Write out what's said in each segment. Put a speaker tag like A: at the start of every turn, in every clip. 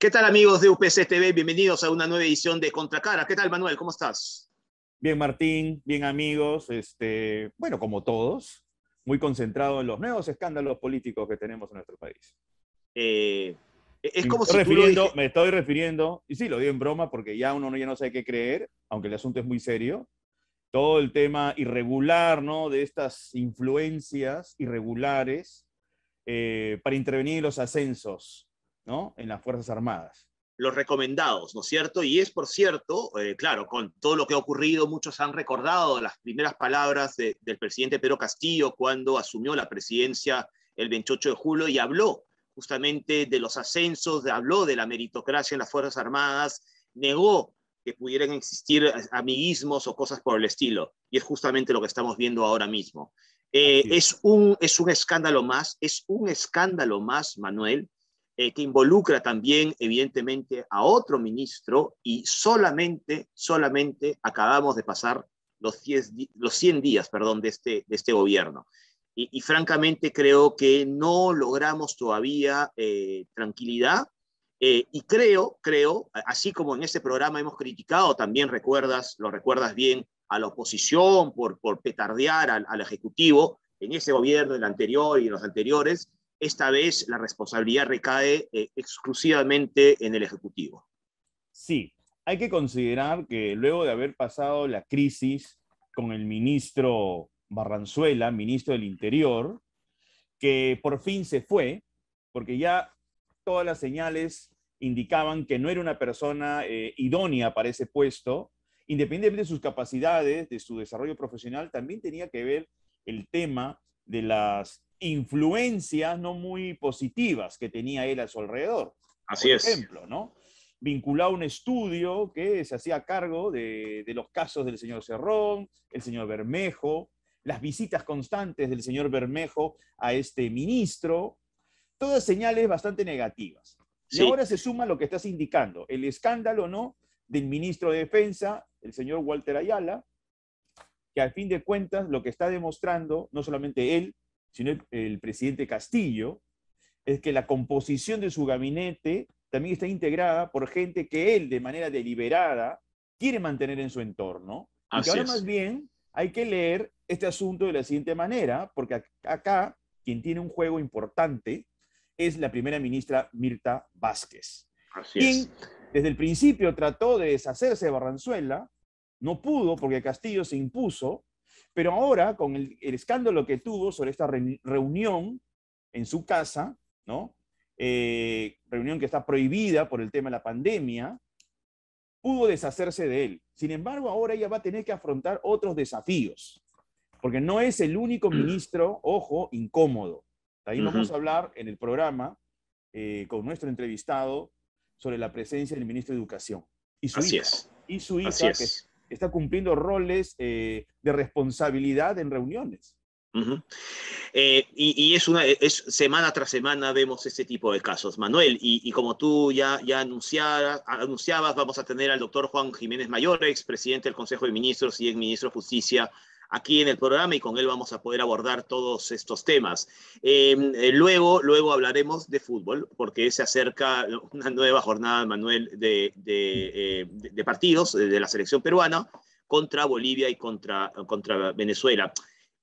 A: ¿Qué tal amigos de UPC TV? Bienvenidos a una nueva edición de Contracara. ¿Qué tal Manuel? ¿Cómo estás?
B: Bien Martín, bien amigos. Este, bueno, como todos, muy concentrado en los nuevos escándalos políticos que tenemos en nuestro país.
A: Eh, es como
B: si refiriendo, Me estoy refiriendo, y sí, lo digo en broma porque ya uno ya no sabe qué creer, aunque el asunto es muy serio, todo el tema irregular, ¿no? De estas influencias irregulares eh, para intervenir en los ascensos ¿no? En las Fuerzas Armadas.
A: Los recomendados, ¿no es cierto? Y es, por cierto, eh, claro, con todo lo que ha ocurrido, muchos han recordado las primeras palabras del presidente Pedro Castillo cuando asumió la presidencia el 28 de julio y habló justamente de los ascensos, habló de la meritocracia en las Fuerzas Armadas, negó que pudieran existir amiguismos o cosas por el estilo. Y es justamente lo que estamos viendo ahora mismo. Eh, es. un, es un escándalo más, es un escándalo más, Manuel, eh, que involucra también, evidentemente, a otro ministro y solamente, solamente acabamos de pasar los, los 100 días perdón, de, este, de este gobierno. Y, francamente creo que no logramos todavía eh, tranquilidad eh, y creo, creo, así como en este programa hemos criticado, también recuerdas, lo recuerdas bien, a la oposición por, por petardear al, al Ejecutivo en ese gobierno, en el anterior y en los anteriores, esta vez la responsabilidad recae eh, exclusivamente en el Ejecutivo.
B: Sí, hay que considerar que luego de haber pasado la crisis con el ministro Barranzuela, ministro del Interior, que por fin se fue, porque ya todas las señales indicaban que no era una persona eh, idónea para ese puesto, independientemente de sus capacidades, de su desarrollo profesional, también tenía que ver el tema de las influencias no muy positivas que tenía él a su alrededor.
A: Así
B: por
A: es.
B: ejemplo, ¿no? Vinculado a un estudio que se hacía cargo de, de, los casos del señor Cerrón, el señor Bermejo, las visitas constantes del señor Bermejo a este ministro, todas señales bastante negativas. Y ahora se suma lo que estás indicando, el escándalo, ¿no? Del ministro de Defensa, el señor Walter Ayala, que al fin de cuentas lo que está demostrando, no solamente él, sino el, presidente Castillo, es que la composición de su gabinete también está integrada por gente que él, de manera deliberada, quiere mantener en su entorno. y que ahora más bien hay que leer este asunto de la siguiente manera, porque acá quien tiene un juego importante es la primera ministra Mirta Vázquez.
A: Así quien
B: desde el principio trató de deshacerse de Barranzuela, no pudo porque Castillo se impuso, pero ahora, con el, escándalo que tuvo sobre esta reunión en su casa, ¿no? Eh, reunión que está prohibida por el tema de la pandemia, pudo deshacerse de él. Sin embargo, ahora ella va a tener que afrontar otros desafíos, porque no es el único ministro, ojo, incómodo. Ahí vamos a hablar en el programa eh, con nuestro entrevistado sobre la presencia del ministro de Educación.
A: Y su Así es.
B: Y su hija, que está cumpliendo roles eh, de responsabilidad en reuniones.
A: Eh, y, es una semana tras semana vemos ese tipo de casos, Manuel. Y, como tú ya, ya anunciabas, vamos a tener al doctor Juan Jiménez Mayor, ex presidente del Consejo de Ministros y ex ministro de Justicia aquí en el programa y con él vamos a poder abordar todos estos temas. Em, eh, luego, luego hablaremos de fútbol, porque se acerca una nueva jornada, Manuel, de, de, eh, partidos de la selección peruana contra Bolivia y contra, contra Venezuela.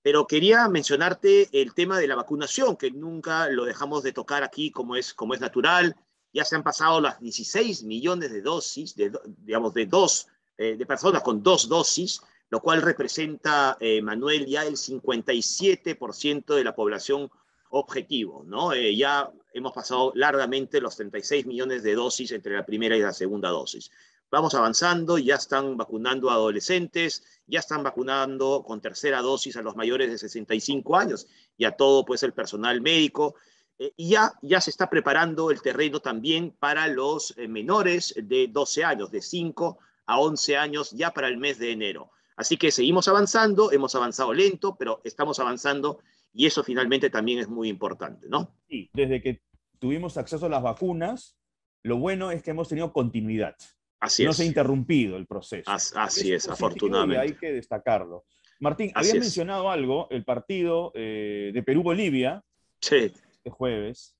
A: Pero quería mencionarte el tema de la vacunación, que nunca lo dejamos de tocar aquí como es, como es natural. Ya se han pasado las 16 millones de dosis, de, digamos, de dos, eh, de personas con dos dosis lo cual representa, eh, Manuel, ya el 57% de la población objetivo, ¿no? Eh, ya hemos pasado largamente los 36 millones de dosis entre la primera y la segunda dosis. Vamos avanzando, ya están vacunando a adolescentes, ya están vacunando con tercera dosis a los mayores de 65 años y a todo pues el personal médico. Eh, y ya, ya se está preparando el terreno también para los menores de 12 años, de 5 a 11 años, ya para el mes de enero. Así que seguimos avanzando, hemos avanzado lento, pero estamos avanzando y eso finalmente también es muy importante, ¿no?
B: Sí, desde que tuvimos acceso a las vacunas, lo bueno es que hemos tenido continuidad.
A: Así
B: no se ha interrumpido el proceso.
A: así es, afortunadamente.
B: hay que destacarlo. Martín, habías mencionado algo, el partido eh, de Perú-Bolivia,
A: sí.
B: este jueves,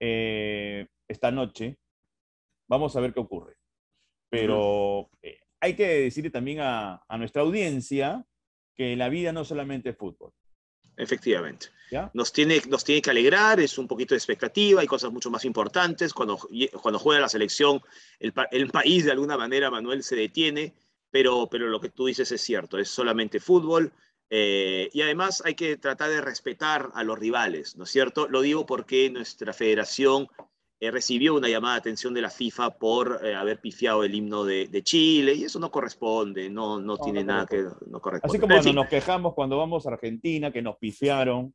B: eh, esta noche, Vamos a ver qué ocurre. Pero eh, hay que decirle también a, a, nuestra audiencia que la vida no solamente es fútbol.
A: Efectivamente. Nos, tiene, nos tiene que alegrar, es un poquito de expectativa, hay cosas mucho más importantes. Cuando, cuando juega la selección, el, el país de alguna manera, Manuel, se detiene, pero, pero lo que tú dices es cierto, es solamente fútbol. Eh, y además hay que tratar de respetar a los rivales, ¿no es cierto? Lo digo porque nuestra federación eh, recibió una llamada de atención de la FIFA por eh, haber pifiado el himno de, de, Chile y eso no corresponde, no, no, tiene nada que no corresponde.
B: Así como nos quejamos cuando vamos a Argentina que nos pifiaron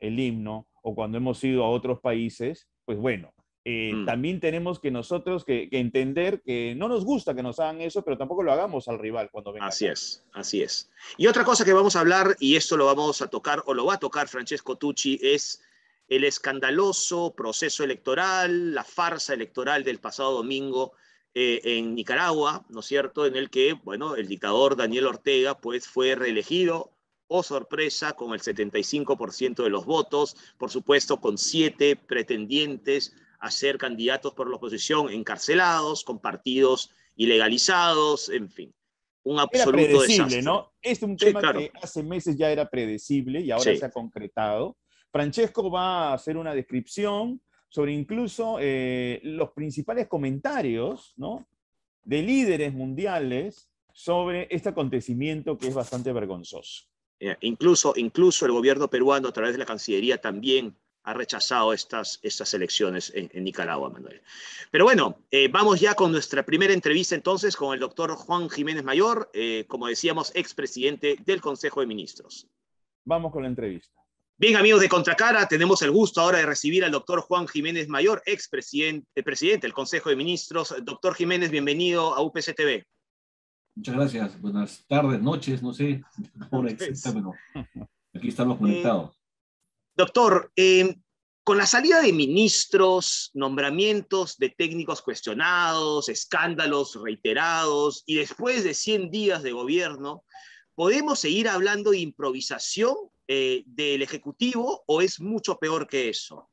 B: el himno o cuando hemos ido a otros países, pues bueno, eh, mm. también tenemos que nosotros que, entender que no nos gusta que nos hagan eso, pero tampoco lo hagamos al rival cuando venga.
A: Así es, así es. Y otra cosa que vamos a hablar, y esto lo vamos a tocar, o lo va a tocar Francesco Tucci, es el escandaloso proceso electoral, la farsa electoral del pasado domingo eh, en Nicaragua, ¿no es cierto?, en el que, bueno, el dictador Daniel Ortega, pues fue reelegido oh sorpresa, con el 75% de los votos, por supuesto con siete pretendientes a ser candidatos por la oposición encarcelados, con partidos ilegalizados, en fin.
B: Un absoluto era predecible, ¿no? Es un tema que hace meses ya era predecible y ahora se ha concretado. Francesco va a hacer una descripción sobre incluso eh, los principales comentarios ¿no? de líderes mundiales sobre este acontecimiento que es bastante vergonzoso.
A: incluso, incluso el gobierno peruano a través de la Cancillería también ha rechazado estas, estas elecciones en, Nicaragua, Manuel. Pero bueno, eh, vamos ya con nuestra primera entrevista entonces con el doctor Juan Jiménez Mayor, eh, como decíamos, expresidente del Consejo de Ministros.
B: Vamos con la entrevista.
A: Bien, amigos de Contracara, tenemos el gusto ahora de recibir al doctor Juan Jiménez Mayor, expresidente presidente del Consejo de Ministros. Doctor Jiménez, bienvenido a UPC TV.
C: Muchas gracias. Buenas tardes, noches, no sé, hora exacta, pero aquí estamos conectados.
A: Doctor, eh, con la salida de ministros, nombramientos de técnicos cuestionados, escándalos reiterados y después de 100 días de gobierno, ¿podemos seguir hablando de improvisación eh, del Ejecutivo o es mucho peor que eso?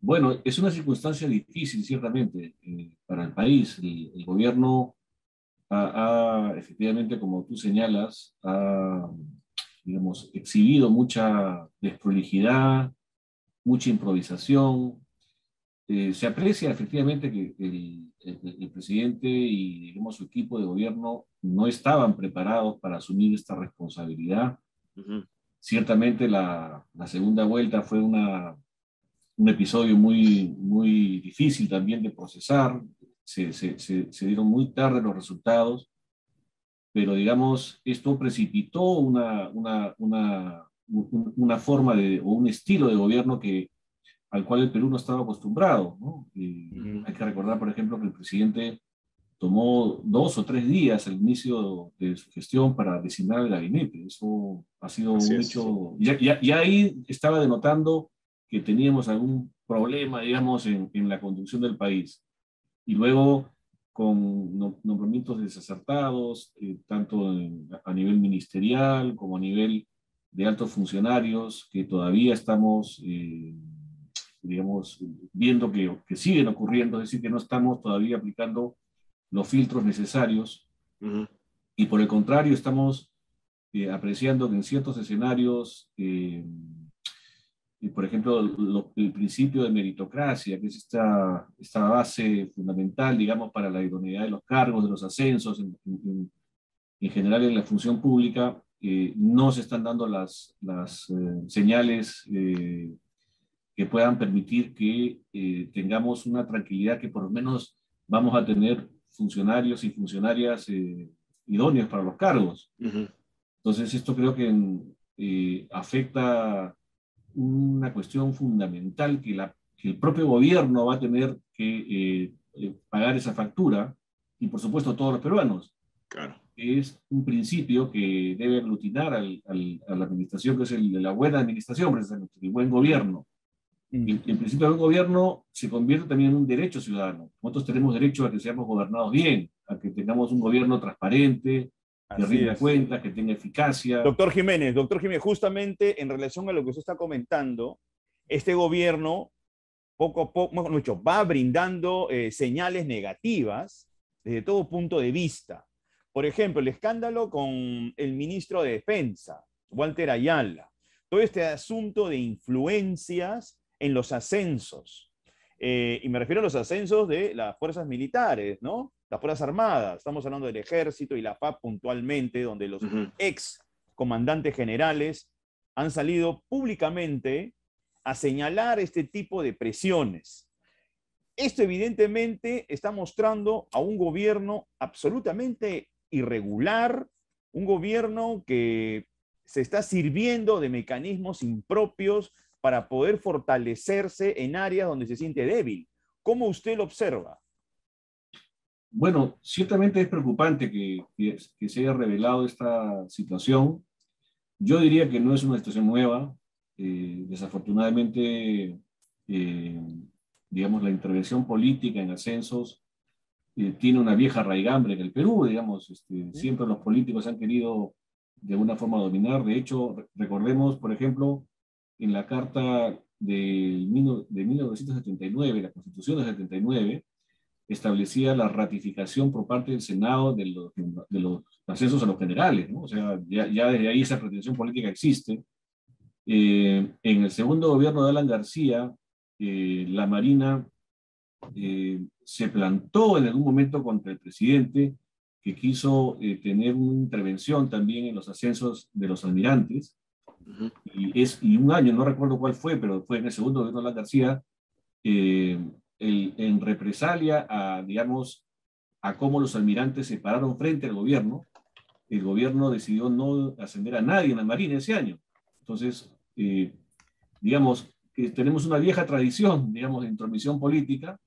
C: Bueno, es una circunstancia difícil, ciertamente, eh, para el país. El, gobierno ha, efectivamente, como tú señalas, ha digamos, exhibido mucha desprolijidad, mucha improvisación. Eh, se aprecia efectivamente que el, presidente y digamos, su equipo de gobierno no estaban preparados para asumir esta responsabilidad. Ciertamente la, la, segunda vuelta fue una, un episodio muy, muy difícil también de procesar. Se, se, se dieron muy tarde los resultados pero digamos, esto precipitó una, una, una, una forma de, o un estilo de gobierno que, al cual el Perú no estaba acostumbrado. ¿no? Hay que recordar, por ejemplo, que el presidente tomó dos o tres días al inicio de su gestión para designar el gabinete. Eso ha sido un hecho. Ya, ya, ahí estaba denotando que teníamos algún problema, digamos, en, en la conducción del país. Y luego con nombramientos desacertados, eh, tanto a nivel ministerial como a nivel de altos funcionarios, que todavía estamos, eh, digamos, viendo que, que, siguen ocurriendo, es decir, que no estamos todavía aplicando los filtros necesarios. Y por el contrario, estamos eh, apreciando que en ciertos escenarios por ejemplo, el principio de meritocracia, que es esta, esta base fundamental, digamos, para la idoneidad de los cargos, de los ascensos, en, general en la función pública, eh, no se están dando las, las eh, señales eh, que puedan permitir que tengamos una tranquilidad que por lo menos vamos a tener funcionarios y funcionarias idóneos para los cargos. Entonces, esto creo que afecta una cuestión fundamental que, la, que el propio gobierno va a tener que eh, eh, pagar esa factura, y por supuesto todos los peruanos.
A: Claro.
C: Es un principio que debe aglutinar al, a la administración, que es el de la buena administración, precisamente, el buen gobierno. Mm. El, principio del gobierno se convierte también en un derecho ciudadano. Nosotros tenemos derecho a que seamos gobernados bien, a que tengamos un gobierno transparente, que rinda cuentas, que tenga eficacia.
B: Doctor Jiménez, doctor Jiménez, justamente en relación a lo que usted está comentando, este gobierno poco a poco, mucho, va brindando eh, señales negativas desde todo punto de vista. Por ejemplo, el escándalo con el ministro de Defensa, Walter Ayala. Todo este asunto de influencias en los ascensos. Eh, y me refiero a los ascensos de las fuerzas militares, ¿no? Las Fuerzas Armadas. Estamos hablando del Ejército y la FAP puntualmente, donde los ex comandantes generales han salido públicamente a señalar este tipo de presiones. Esto evidentemente está mostrando a un gobierno absolutamente irregular, un gobierno que se está sirviendo de mecanismos impropios para poder fortalecerse en áreas donde se siente débil. ¿Cómo usted lo observa?
C: Bueno, ciertamente es preocupante que, se haya revelado esta situación. Yo diría que no es una situación nueva. Eh, desafortunadamente, eh, digamos, la intervención política en ascensos eh, tiene una vieja raigambre en el Perú, digamos, este, siempre los políticos han querido de alguna forma dominar. De hecho, recordemos, por ejemplo, en la Carta de, de 1979, la Constitución de 79, establecía la ratificación por parte del Senado de los, de los ascensos a los generales, ¿no? O sea, ya, ya, desde ahí esa pretensión política existe. Eh, en el segundo gobierno de Alan García, eh, la Marina eh, se plantó en algún momento contra el presidente, que quiso tener una intervención también en los ascensos de los almirantes, y, es, y un año, no recuerdo cuál fue, pero fue en el segundo de Alan García, en represalia a, digamos, a cómo los almirantes se pararon frente al gobierno, el gobierno decidió no ascender a nadie en la Marina ese año. Entonces, eh, digamos, que tenemos una vieja tradición, digamos, de intromisión política,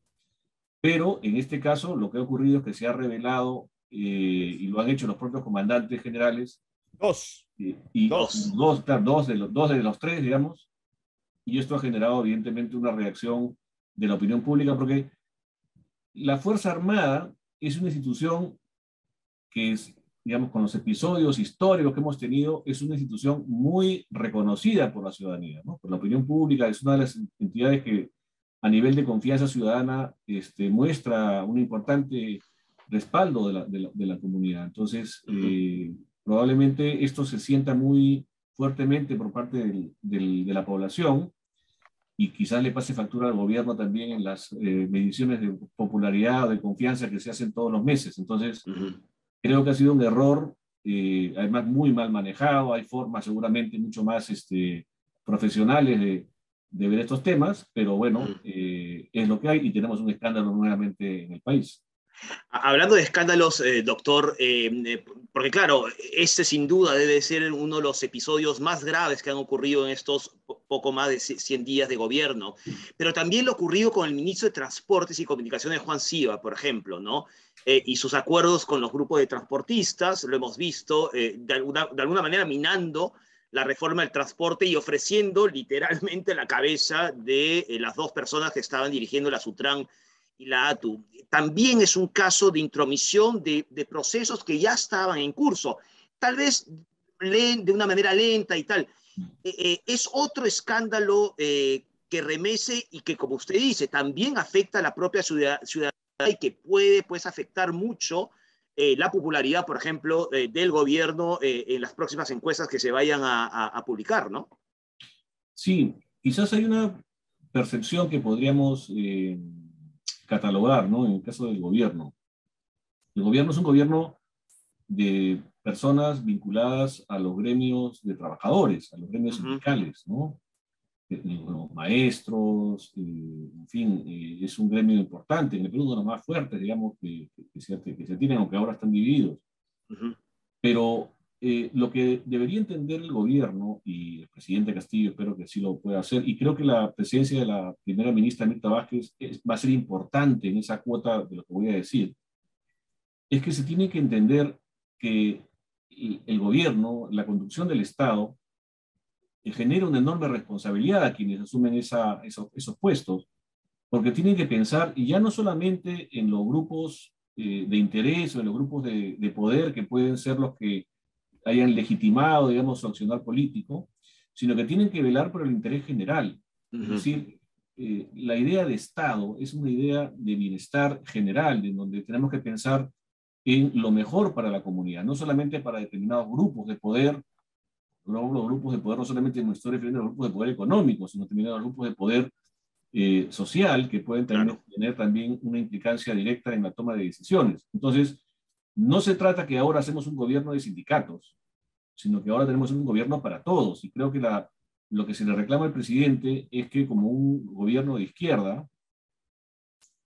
C: pero en este caso lo que ha ocurrido es que se ha revelado, eh, y lo han hecho los propios comandantes generales.
B: Dos.
C: Eh, y dos. Dos, dos, de los, dos de los tres, digamos, y esto ha generado evidentemente una reacción de la opinión pública, porque la Fuerza Armada es una institución que es, digamos, con los episodios históricos que hemos tenido, es una institución muy reconocida por la ciudadanía, ¿no? por la opinión pública, es una de las entidades que a nivel de confianza ciudadana este, muestra un importante respaldo de la, de la, comunidad. Entonces, eh, probablemente esto se sienta muy fuertemente por parte de la población y quizás le pase factura al gobierno también en las eh, mediciones de popularidad o de confianza que se hacen todos los meses. Entonces, creo que ha sido un error, eh, además muy mal manejado, hay formas seguramente mucho más este, profesionales de, de, ver estos temas, pero bueno, eh, es lo que hay y tenemos un escándalo nuevamente en el país.
A: Hablando de escándalos, eh, doctor, eh, eh, porque claro, este sin duda debe ser uno de los episodios más graves que han ocurrido en estos poco más de 100 días de gobierno, pero también lo ocurrido con el ministro de Transportes y Comunicaciones, Juan Siva, por ejemplo, ¿no? y sus acuerdos con los grupos de transportistas, lo hemos visto, de, alguna, de alguna manera minando la reforma del transporte y ofreciendo literalmente la cabeza de las dos personas que estaban dirigiendo la Sutran y la ATU. También es un caso de intromisión de, procesos que ya estaban en curso, tal vez de una manera lenta y tal. Eh, eh, es otro escándalo eh, que remece y que, como usted dice, también afecta a la propia ciudad, ciudadanía y que puede pues, afectar mucho la popularidad, por ejemplo, del gobierno en las próximas encuestas que se vayan a, a publicar, ¿no?
C: Sí, quizás hay una percepción que podríamos catalogar, ¿no? En el caso del gobierno. El gobierno es un gobierno de personas vinculadas a los gremios de trabajadores, a los gremios sindicales, ¿no? Eh, eh, maestros, eh, en fin, es un gremio importante, en el Perú uno de los más fuertes, digamos, que, que, se, que se, tienen, aunque ahora están divididos. Pero eh, lo que debería entender el gobierno y el presidente Castillo, espero que sí lo pueda hacer, y creo que la presencia de la primera ministra Mirta Vázquez va a ser importante en esa cuota de lo que voy a decir, es que se tiene que entender que el, gobierno, la conducción del Estado, eh, genera una enorme responsabilidad a quienes asumen esa, esos, esos, puestos, porque tienen que pensar, y ya no solamente en los grupos eh, de interés o en los grupos de, de poder que pueden ser los que hayan legitimado, digamos, su accionar político, sino que tienen que velar por el interés general. Es decir, eh, la idea de Estado es una idea de bienestar general, en donde tenemos que pensar en lo mejor para la comunidad, no solamente para determinados grupos de poder, los grupos de poder no solamente en nuestra historia, los grupos de poder económico, sino también los grupos de poder eh, social que pueden tener, tener también una implicancia directa en la toma de decisiones. Entonces, no se trata que ahora hacemos un gobierno de sindicatos, sino que ahora tenemos un gobierno para todos. Y creo que lo que se le reclama al presidente es que como un gobierno de izquierda,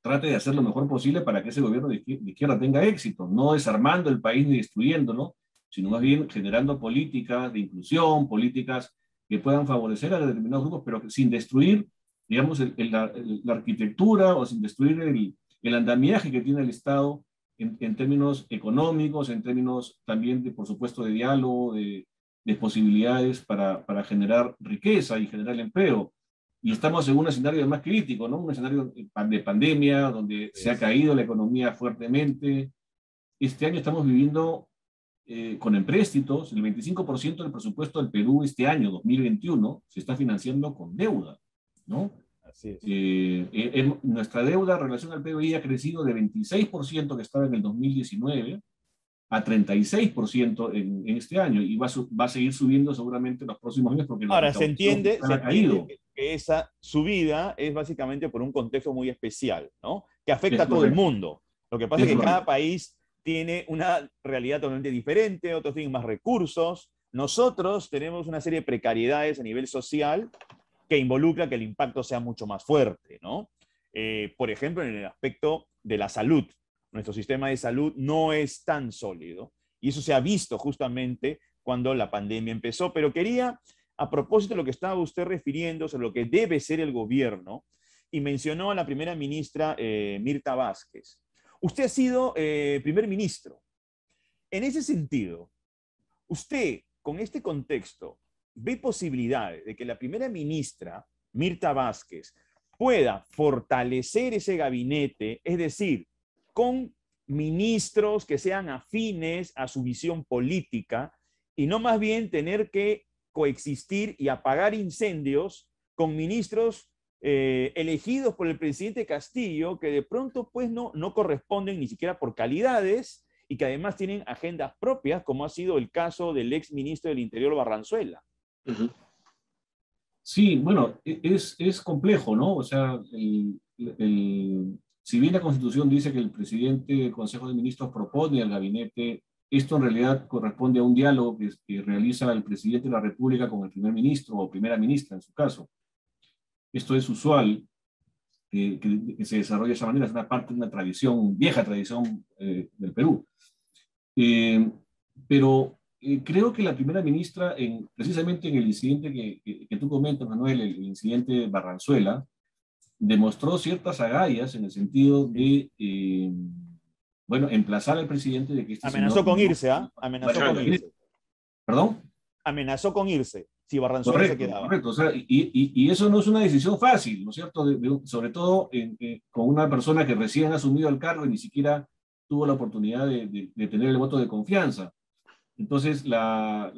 C: trate de hacer lo mejor posible para que ese gobierno de izquierda tenga éxito, no desarmando el país ni destruyéndolo, sino más bien generando políticas de inclusión, políticas que puedan favorecer a determinados grupos, pero sin destruir digamos, la, arquitectura o sin destruir el andamiaje que tiene el Estado en, en, términos económicos, en términos también, de, por supuesto, de diálogo, de, de posibilidades para, para, generar riqueza y generar empleo. Y estamos en un escenario más crítico, ¿no? Un escenario de pandemia, donde se ha caído la economía fuertemente. Este año estamos viviendo eh, con empréstitos. El 25% del presupuesto del Perú este año, 2021, se está financiando con deuda, ¿no? Eh, eh, nuestra deuda en relación al PBI ha crecido de 26% que estaba en el 2019 a 36% en, en, este año y va a, va a, seguir subiendo seguramente en los próximos años porque
B: ahora se entiende, se entiende que esa subida es básicamente por un contexto muy especial, ¿no? Que afecta es a todo correcto. el mundo. Lo que pasa es, es que cada país tiene una realidad totalmente diferente, otros tienen más recursos. Nosotros tenemos una serie de precariedades a nivel social que involucra que el impacto sea mucho más fuerte, ¿no? Eh, por ejemplo, en el aspecto de la salud. Nuestro sistema de salud no es tan sólido y eso se ha visto justamente cuando la pandemia empezó. Pero quería, a propósito de lo que estaba usted refiriendo sobre lo que debe ser el gobierno, y mencionó a la primera ministra eh, Mirta Vázquez. Usted ha sido eh, primer ministro. En ese sentido, usted, con este contexto, ve posibilidades de que la primera ministra, Mirta Vázquez, pueda fortalecer ese gabinete, es decir, con ministros que sean afines a su visión política y no más bien tener que coexistir y apagar incendios con ministros eh, elegidos por el presidente Castillo que de pronto pues no, no corresponden ni siquiera por calidades y que además tienen agendas propias, como ha sido el caso del ex ministro del Interior Barranzuela.
C: Sí, bueno, e, es, es complejo, ¿no? O sea, si bien la Constitución dice que el presidente del Consejo de Ministros propone al gabinete, esto en realidad corresponde a un diálogo que, realiza el presidente de la República con el primer ministro o primera ministra en su caso. Esto es usual que, se desarrolle de esa manera, es una parte de una tradición, vieja tradición eh, del Perú. Eh, pero eh, creo que la primera ministra, en, precisamente en el incidente que, que, que tú comentas, Manuel, el, el, incidente de Barranzuela, demostró ciertas agallas en el sentido de, eh, bueno, emplazar al presidente de que
B: este Amenazó con irse, ¿ah? Amenazó con irse.
C: ¿Perdón?
B: Amenazó con irse si Barranzuela
C: correcto,
B: se quedaba.
C: Correcto, o sea, y, y, y, eso no es una decisión fácil, ¿no es cierto? De, de, sobre todo en, eh, con una persona que recién ha asumido el cargo y ni siquiera tuvo la oportunidad de, de tener el voto de confianza. Entonces, lo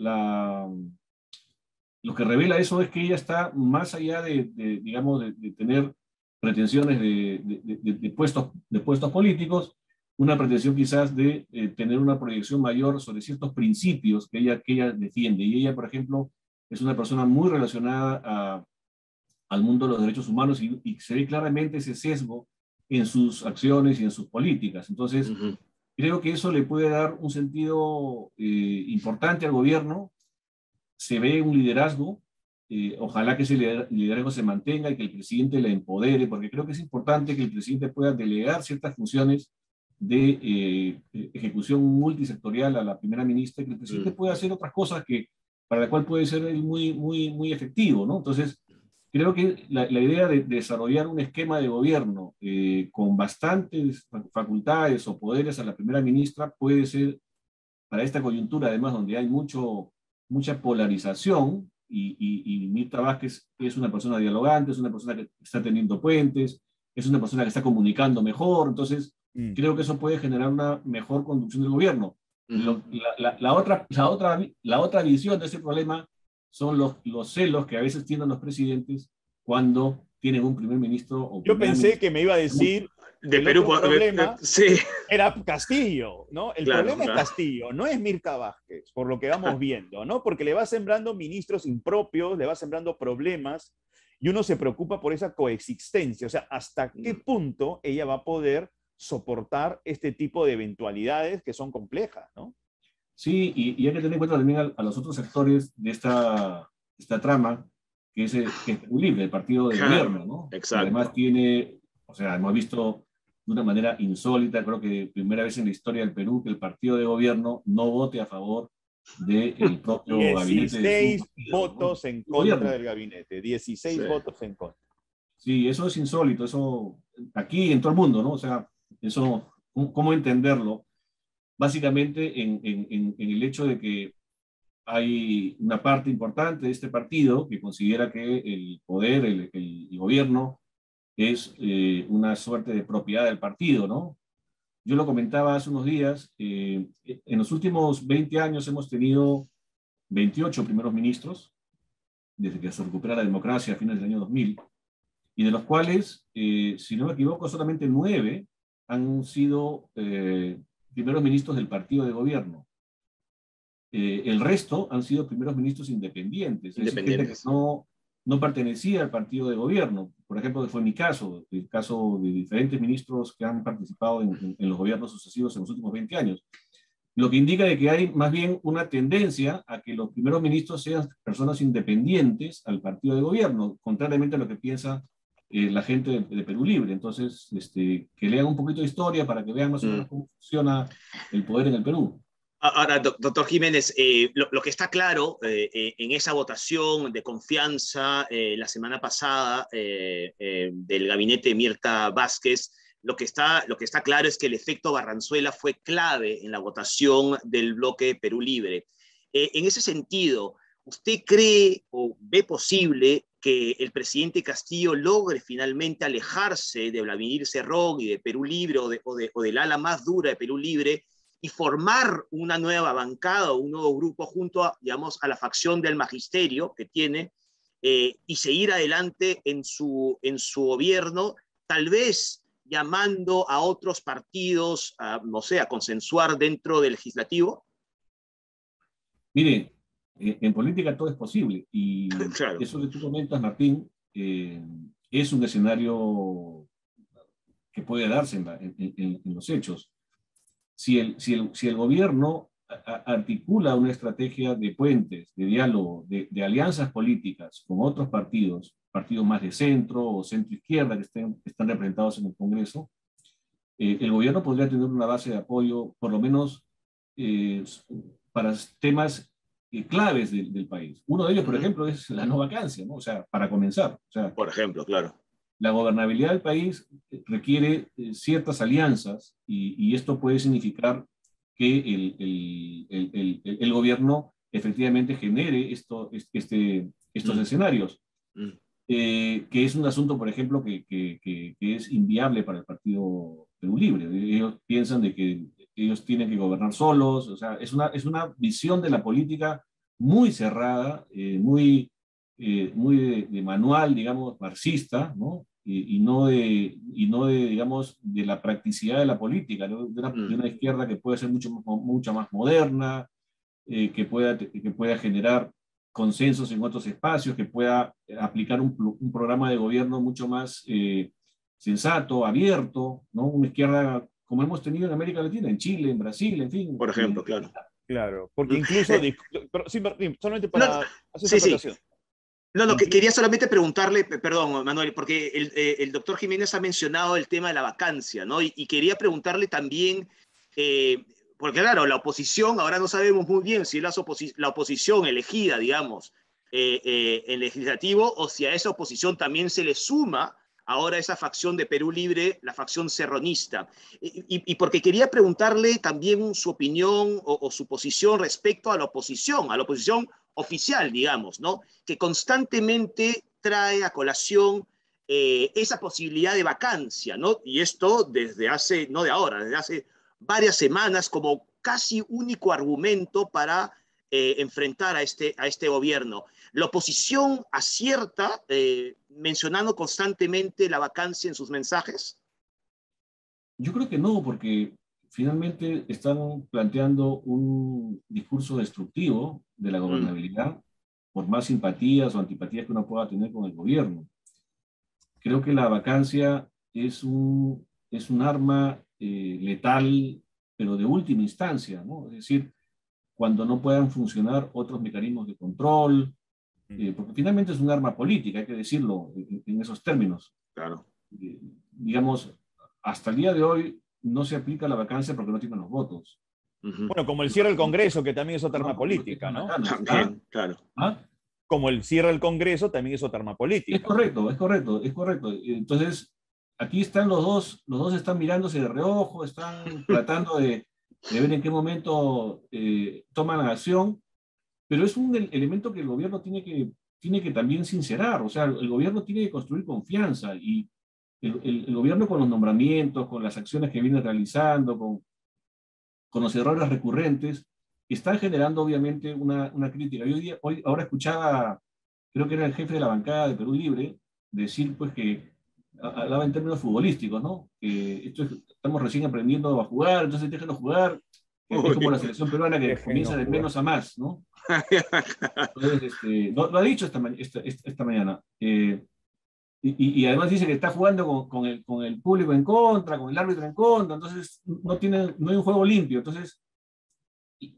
C: que revela eso es que ella está más allá de, digamos, de, tener pretensiones de, puestos, de puestos políticos, una pretensión quizás de eh, tener una proyección mayor sobre ciertos principios que ella, que ella defiende. Y ella, por ejemplo, es una persona muy relacionada al mundo de los derechos humanos y, y, se ve claramente ese sesgo en sus acciones y en sus políticas. Entonces, creo que eso le puede dar un sentido eh, importante al gobierno. Se ve un liderazgo. Eh, ojalá que ese liderazgo se mantenga y que el presidente la empodere, porque creo que es importante que el presidente pueda delegar ciertas funciones de eh, ejecución multisectorial a la primera ministra y que el presidente mm. pueda hacer otras cosas que, para la cual puede ser muy, muy, muy efectivo. ¿no? Entonces, creo que la, la idea de, de, desarrollar un esquema de gobierno eh, con bastantes facultades o poderes a la primera ministra puede ser, para esta coyuntura, además, donde hay mucho, mucha polarización, y, y, y Mirta Vázquez es una persona dialogante, es una persona que está teniendo puentes, es una persona que está comunicando mejor, entonces mm. creo que eso puede generar una mejor conducción del gobierno. Mm. Lo, la, la, la, otra, la, otra, la otra visión de ese problema son los, los celos que a veces tienen los presidentes cuando tienen un primer ministro.
B: Yo pensé que me iba a decir
A: de Perú
B: el problema
A: sí.
B: era Castillo, ¿no? El problema es Castillo, no es Mirka Vázquez, por lo que vamos viendo, ¿no? Porque le va sembrando ministros impropios, le va sembrando problemas y uno se preocupa por esa coexistencia, o sea, hasta qué mm. punto ella va a poder soportar este tipo de eventualidades que son complejas, ¿no?
C: Sí, y, hay que tener en cuenta también a, los otros sectores de esta, esta trama, que es, el, que libre, el partido de gobierno, ¿no?
A: Exacto.
C: Además tiene, o sea, hemos visto de una manera insólita, creo que primera vez en la historia del Perú, que el partido de gobierno no vote a favor del propio
B: 16
C: gabinete.
B: 16 votos en contra del gabinete, 16 votos en contra.
C: Sí, eso es insólito, eso aquí en todo el mundo, ¿no? O sea, eso, ¿cómo entenderlo? Básicamente en, en, en el hecho de que hay una parte importante de este partido que considera que el poder, el, el gobierno, es eh, una suerte de propiedad del partido, ¿no? Yo lo comentaba hace unos días, eh, en los últimos 20 años hemos tenido 28 primeros ministros, desde que se recupera la democracia a fines del año 2000, y de los cuales, eh, si no me equivoco, solamente nueve han sido primeros ministros del partido de gobierno. el resto han sido primeros ministros independientes,
A: independientes.
C: no, no pertenecía al partido de gobierno. Por ejemplo, fue mi caso, el caso de diferentes ministros que han participado en, los gobiernos sucesivos en los últimos 20 años. Lo que indica de que hay más bien una tendencia a que los primeros ministros sean personas independientes al partido de gobierno, contrariamente a lo que piensa eh, la gente de, Perú Libre. Entonces, este, que lean un poquito de historia para que vean más o menos mm. cómo funciona el poder en el Perú.
A: Ahora, doctor Jiménez, eh, lo, que está claro eh, eh, en esa votación de confianza la semana pasada del gabinete Mirta Vázquez, lo que, está, lo que está claro es que el efecto Barranzuela fue clave en la votación del bloque Perú Libre. en ese sentido, ¿usted cree o ve posible que el presidente Castillo logre finalmente alejarse de Vladimir Cerrón y de Perú Libre o, de, o, de, o del ala más dura de Perú Libre? y formar una nueva bancada un nuevo grupo junto a, digamos, a la facción del magisterio que tiene eh, y seguir adelante en su, en su gobierno, tal vez llamando a otros partidos, a, no sé, a consensuar dentro del legislativo?
C: Mire, eh, en política todo es posible. Y eso que tú comentas, Martín, eh, es un escenario que puede darse en los hechos. Si el, si el, si el gobierno articula una estrategia de puentes, de diálogo, de, de, alianzas políticas con otros partidos, partidos más de centro o centro izquierda que, estén, están representados en el Congreso, eh, el gobierno podría tener una base de apoyo, por lo menos eh, para temas eh, claves del país. Uno de ellos, por ejemplo, es la no vacancia, ¿no? O sea, para comenzar. O sea,
A: por ejemplo, claro
C: la gobernabilidad del país requiere eh, ciertas alianzas y, esto puede significar que el, gobierno efectivamente genere esto, este, estos mm. escenarios, mm. Eh, que es un asunto, por ejemplo, que, es inviable para el Partido Perú Libre. Ellos piensan de que ellos tienen que gobernar solos, o sea, es una, es una visión de la política muy cerrada, eh, muy, muy de, manual, digamos, marxista, ¿no? y, no de, y no de, digamos, de la practicidad de la política, de, una, de, una, mm. izquierda que puede ser mucho, mucho más moderna, eh, que, pueda, que pueda generar consensos en otros espacios, que pueda aplicar un, un programa de gobierno mucho más eh, sensato, abierto, ¿no? Una izquierda como hemos tenido en América Latina, en Chile, en Brasil, en fin.
A: Por ejemplo, claro.
B: Claro, porque incluso, solamente para hacer sí, sí.
A: No, no, que quería solamente preguntarle, perdón, Manuel, porque el, eh, el, doctor Jiménez ha mencionado el tema de la vacancia, ¿no? Y, quería preguntarle también, eh, porque claro, la oposición, ahora no sabemos muy bien si es la, oposición elegida, digamos, eh, en legislativo, o si a esa oposición también se le suma ahora esa facción de Perú Libre, la facción serronista. Y, porque quería preguntarle también su opinión o, su posición respecto a la oposición, a la oposición oficial, digamos, ¿no? Que constantemente trae a colación eh, esa posibilidad de vacancia, ¿no? Y esto desde hace, no de ahora, desde hace varias semanas como casi único argumento para eh, enfrentar a este, a este gobierno. La oposición acierta, eh, mencionando constantemente la vacancia en sus mensajes?
C: Yo creo que no, porque finalmente están planteando un discurso destructivo de la mm. gobernabilidad, por más simpatías o antipatías que uno pueda tener con el gobierno. Creo que la vacancia es un, es un arma eh, letal, pero de última instancia, ¿no? Es decir, cuando no puedan funcionar otros mecanismos de control, mm. Eh, porque finalmente es un arma política, hay que decirlo en, esos términos.
A: Claro.
C: Eh, digamos, hasta el día de hoy no se aplica la vacancia porque no tienen los votos.
B: Bueno, como el cierre del Congreso, que también es otra arma política, ¿no?
A: También, claro.
B: ¿Ah? Como el cierre del Congreso también es otra arma política.
C: Es correcto, es correcto, es correcto. Entonces, aquí están los dos, los dos están mirándose de reojo, están tratando de, ver en qué momento eh, toman la acción, pero es un elemento que el gobierno tiene que, tiene que también sincerar, o sea, el gobierno tiene que construir confianza y el, gobierno con los nombramientos, con las acciones que viene realizando, con, con los errores recurrentes, están generando obviamente una, una crítica. Yo hoy, hoy, ahora escuchaba, creo que era el jefe de la bancada de Perú Libre, decir pues que hablaba en términos futbolísticos, ¿no? Que esto estamos recién aprendiendo a jugar, entonces déjenlo jugar. Es como la selección peruana que comienza de menos a más, ¿no? Entonces, este, lo, ha dicho esta, esta, esta mañana. Eh, y, además dice que está jugando con, con, el, con, el, público en contra, con el árbitro en contra, entonces no, tiene, no hay un juego limpio. Entonces,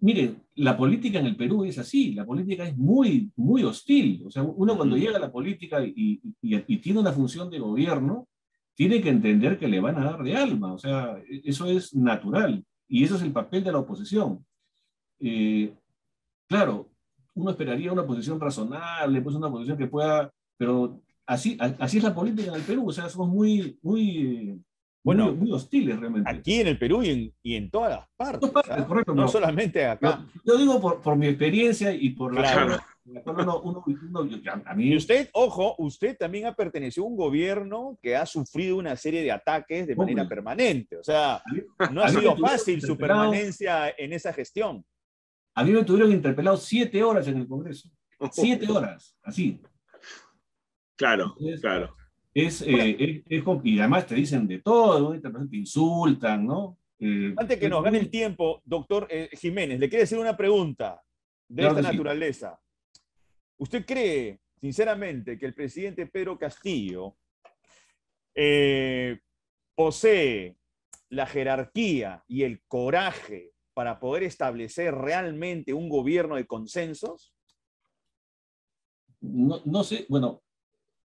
C: miren, la política en el Perú es así, la política es muy, muy hostil. O sea, uno cuando llega a la política y, y, tiene una función de gobierno, tiene que entender que le van a dar de alma. O sea, eso es natural. Y eso es el papel de la oposición. Eh, claro, uno esperaría una posición razonable, pues una posición que pueda, pero así, así es la política en el Perú, o sea, somos muy, muy, bueno, muy, hostiles realmente.
B: Aquí en el Perú y en, y en todas las partes. ¿ah? correcto, no, solamente acá.
C: Yo, digo por, por, mi experiencia y por
B: la... Y usted, ojo, usted también ha pertenecido a un gobierno que ha sufrido una serie de ataques de manera permanente. O sea, no ha sido fácil su permanencia en esa gestión.
C: A mí me tuvieron interpelado siete horas en el Congreso. Siete horas, así.
A: Claro, claro.
C: Es, eh, y además te dicen de todo, te insultan, ¿no?
B: Eh, Antes que nos gane el tiempo, doctor eh, Jiménez, le quiero hacer una pregunta de esta naturaleza. ¿Usted cree, sinceramente, que el presidente Pedro Castillo posee la jerarquía y el coraje para poder establecer realmente un gobierno de consensos?
C: No, no sé, bueno,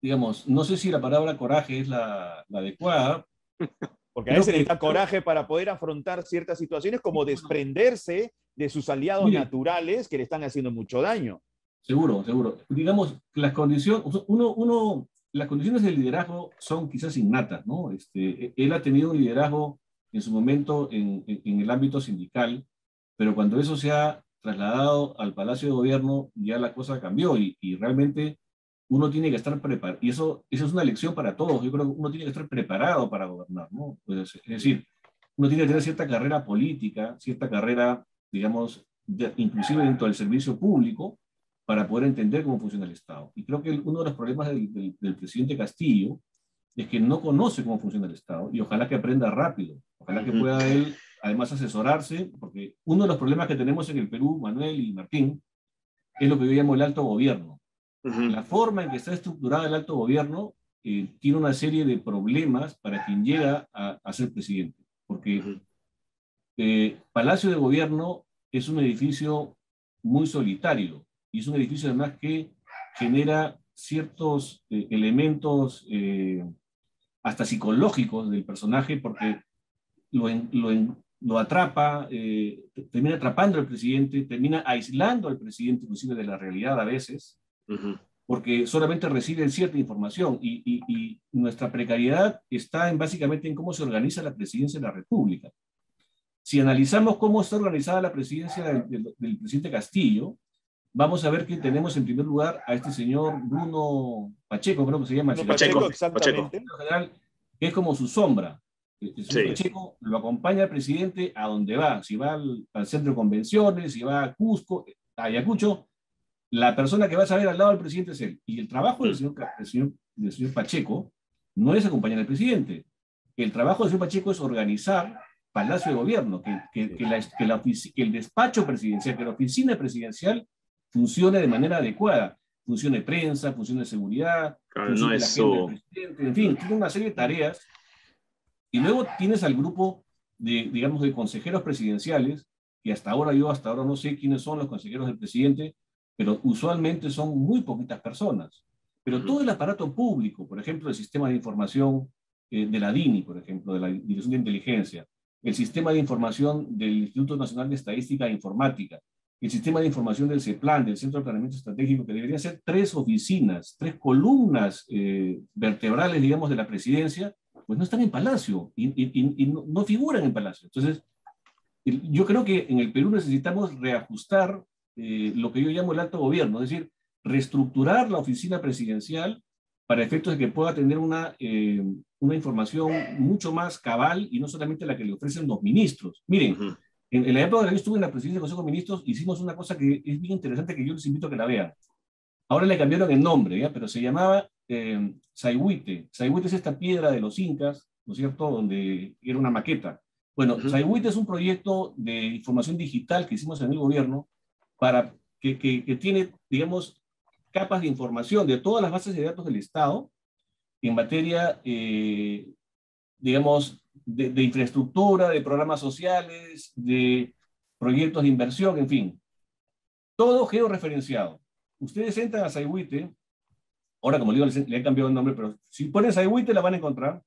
C: digamos, no sé si la palabra coraje es la, adecuada.
B: Porque a veces necesita coraje para poder afrontar ciertas situaciones, como desprenderse de sus aliados naturales que le están haciendo mucho daño.
C: Seguro, seguro. Digamos, las condiciones, uno, uno, las condiciones del liderazgo son quizás innatas, ¿no? Este, él ha tenido un liderazgo en su momento en, en, el ámbito sindical, pero cuando eso se ha trasladado al Palacio de Gobierno, ya la cosa cambió y, y realmente uno tiene que estar preparado, y eso, eso es una lección para todos, yo creo que uno tiene que estar preparado para gobernar, ¿no? Pues, es decir, uno tiene que tener cierta carrera política, cierta carrera, digamos, inclusive dentro del servicio público, para poder entender cómo funciona el Estado. Y creo que uno de los problemas del, del, presidente Castillo es que no conoce cómo funciona el Estado, y ojalá que aprenda rápido, ojalá que pueda él, además, asesorarse, porque uno de los problemas que tenemos en el Perú, Manuel y Martín, es lo que yo llamo el alto gobierno. La forma en que está estructurada el alto gobierno eh, tiene una serie de problemas para quien llega a, ser presidente, porque eh, Palacio de Gobierno es un edificio muy solitario y es un edificio además que genera ciertos eh, elementos hasta psicológicos del personaje porque lo, lo, lo atrapa, termina atrapando al presidente, termina aislando al presidente inclusive de la realidad a veces, porque solamente reciben cierta información y, nuestra precariedad está en, básicamente en cómo se organiza la presidencia de la República. Si analizamos cómo está organizada la presidencia del, presidente Castillo, vamos a ver que tenemos en primer lugar a este señor Bruno Pacheco, creo que se llama.
B: Pacheco, exactamente.
C: que es como su sombra. El señor Pacheco lo acompaña al presidente a donde va, si va al, al centro de convenciones, si va a Cusco, a Ayacucho, la persona que va a saber al lado del presidente es él. Y el trabajo del señor, del señor Pacheco no es acompañar al presidente. El trabajo del señor Pacheco es organizar Palacio de Gobierno, que, que, que, la, que, el despacho presidencial, que la oficina presidencial funcione de manera adecuada. Función de prensa, función de seguridad, función
A: no
C: de la
A: eso.
C: presidente, en fin, tiene una serie de tareas. Y luego tienes al grupo de, digamos, de consejeros presidenciales, que hasta ahora yo, hasta ahora no sé quiénes son los consejeros del presidente, pero usualmente son muy poquitas personas. Pero todo el aparato público, por ejemplo, el sistema de información eh, de la DINI, por ejemplo, de la Dirección de Inteligencia, el sistema de información del Instituto Nacional de Estadística e Informática, el sistema de información del CEPLAN, del Centro de Planeamiento Estratégico, que deberían ser tres oficinas, tres columnas eh, vertebrales, digamos, de la presidencia, pues no están en Palacio y, no, figuran en Palacio. Entonces, yo creo que en el Perú necesitamos reajustar eh, lo que yo llamo el alto gobierno, es decir, reestructurar la oficina presidencial para efectos de que pueda tener una, eh, una información mucho más cabal y no solamente la que le ofrecen los ministros. Miren. En, en, la época que yo estuve en la presidencia del Consejo de Ministros, hicimos una cosa que es bien interesante que yo les invito a que la vean. Ahora le cambiaron el nombre, ¿ya? pero se llamaba eh, Sayhuite. Sayhuite es esta piedra de los incas, ¿no es cierto?, donde era una maqueta. Bueno, uh -huh. Sayhuite es un proyecto de información digital que hicimos en el gobierno para que, que, que tiene, digamos, capas de información de todas las bases de datos del Estado en materia, eh, digamos, de, de, infraestructura, de programas sociales, de proyectos de inversión, en fin. Todo georreferenciado. Ustedes entran a Saihuite, ahora como digo, le han cambiado el nombre, pero si ponen Saihuite la van a encontrar,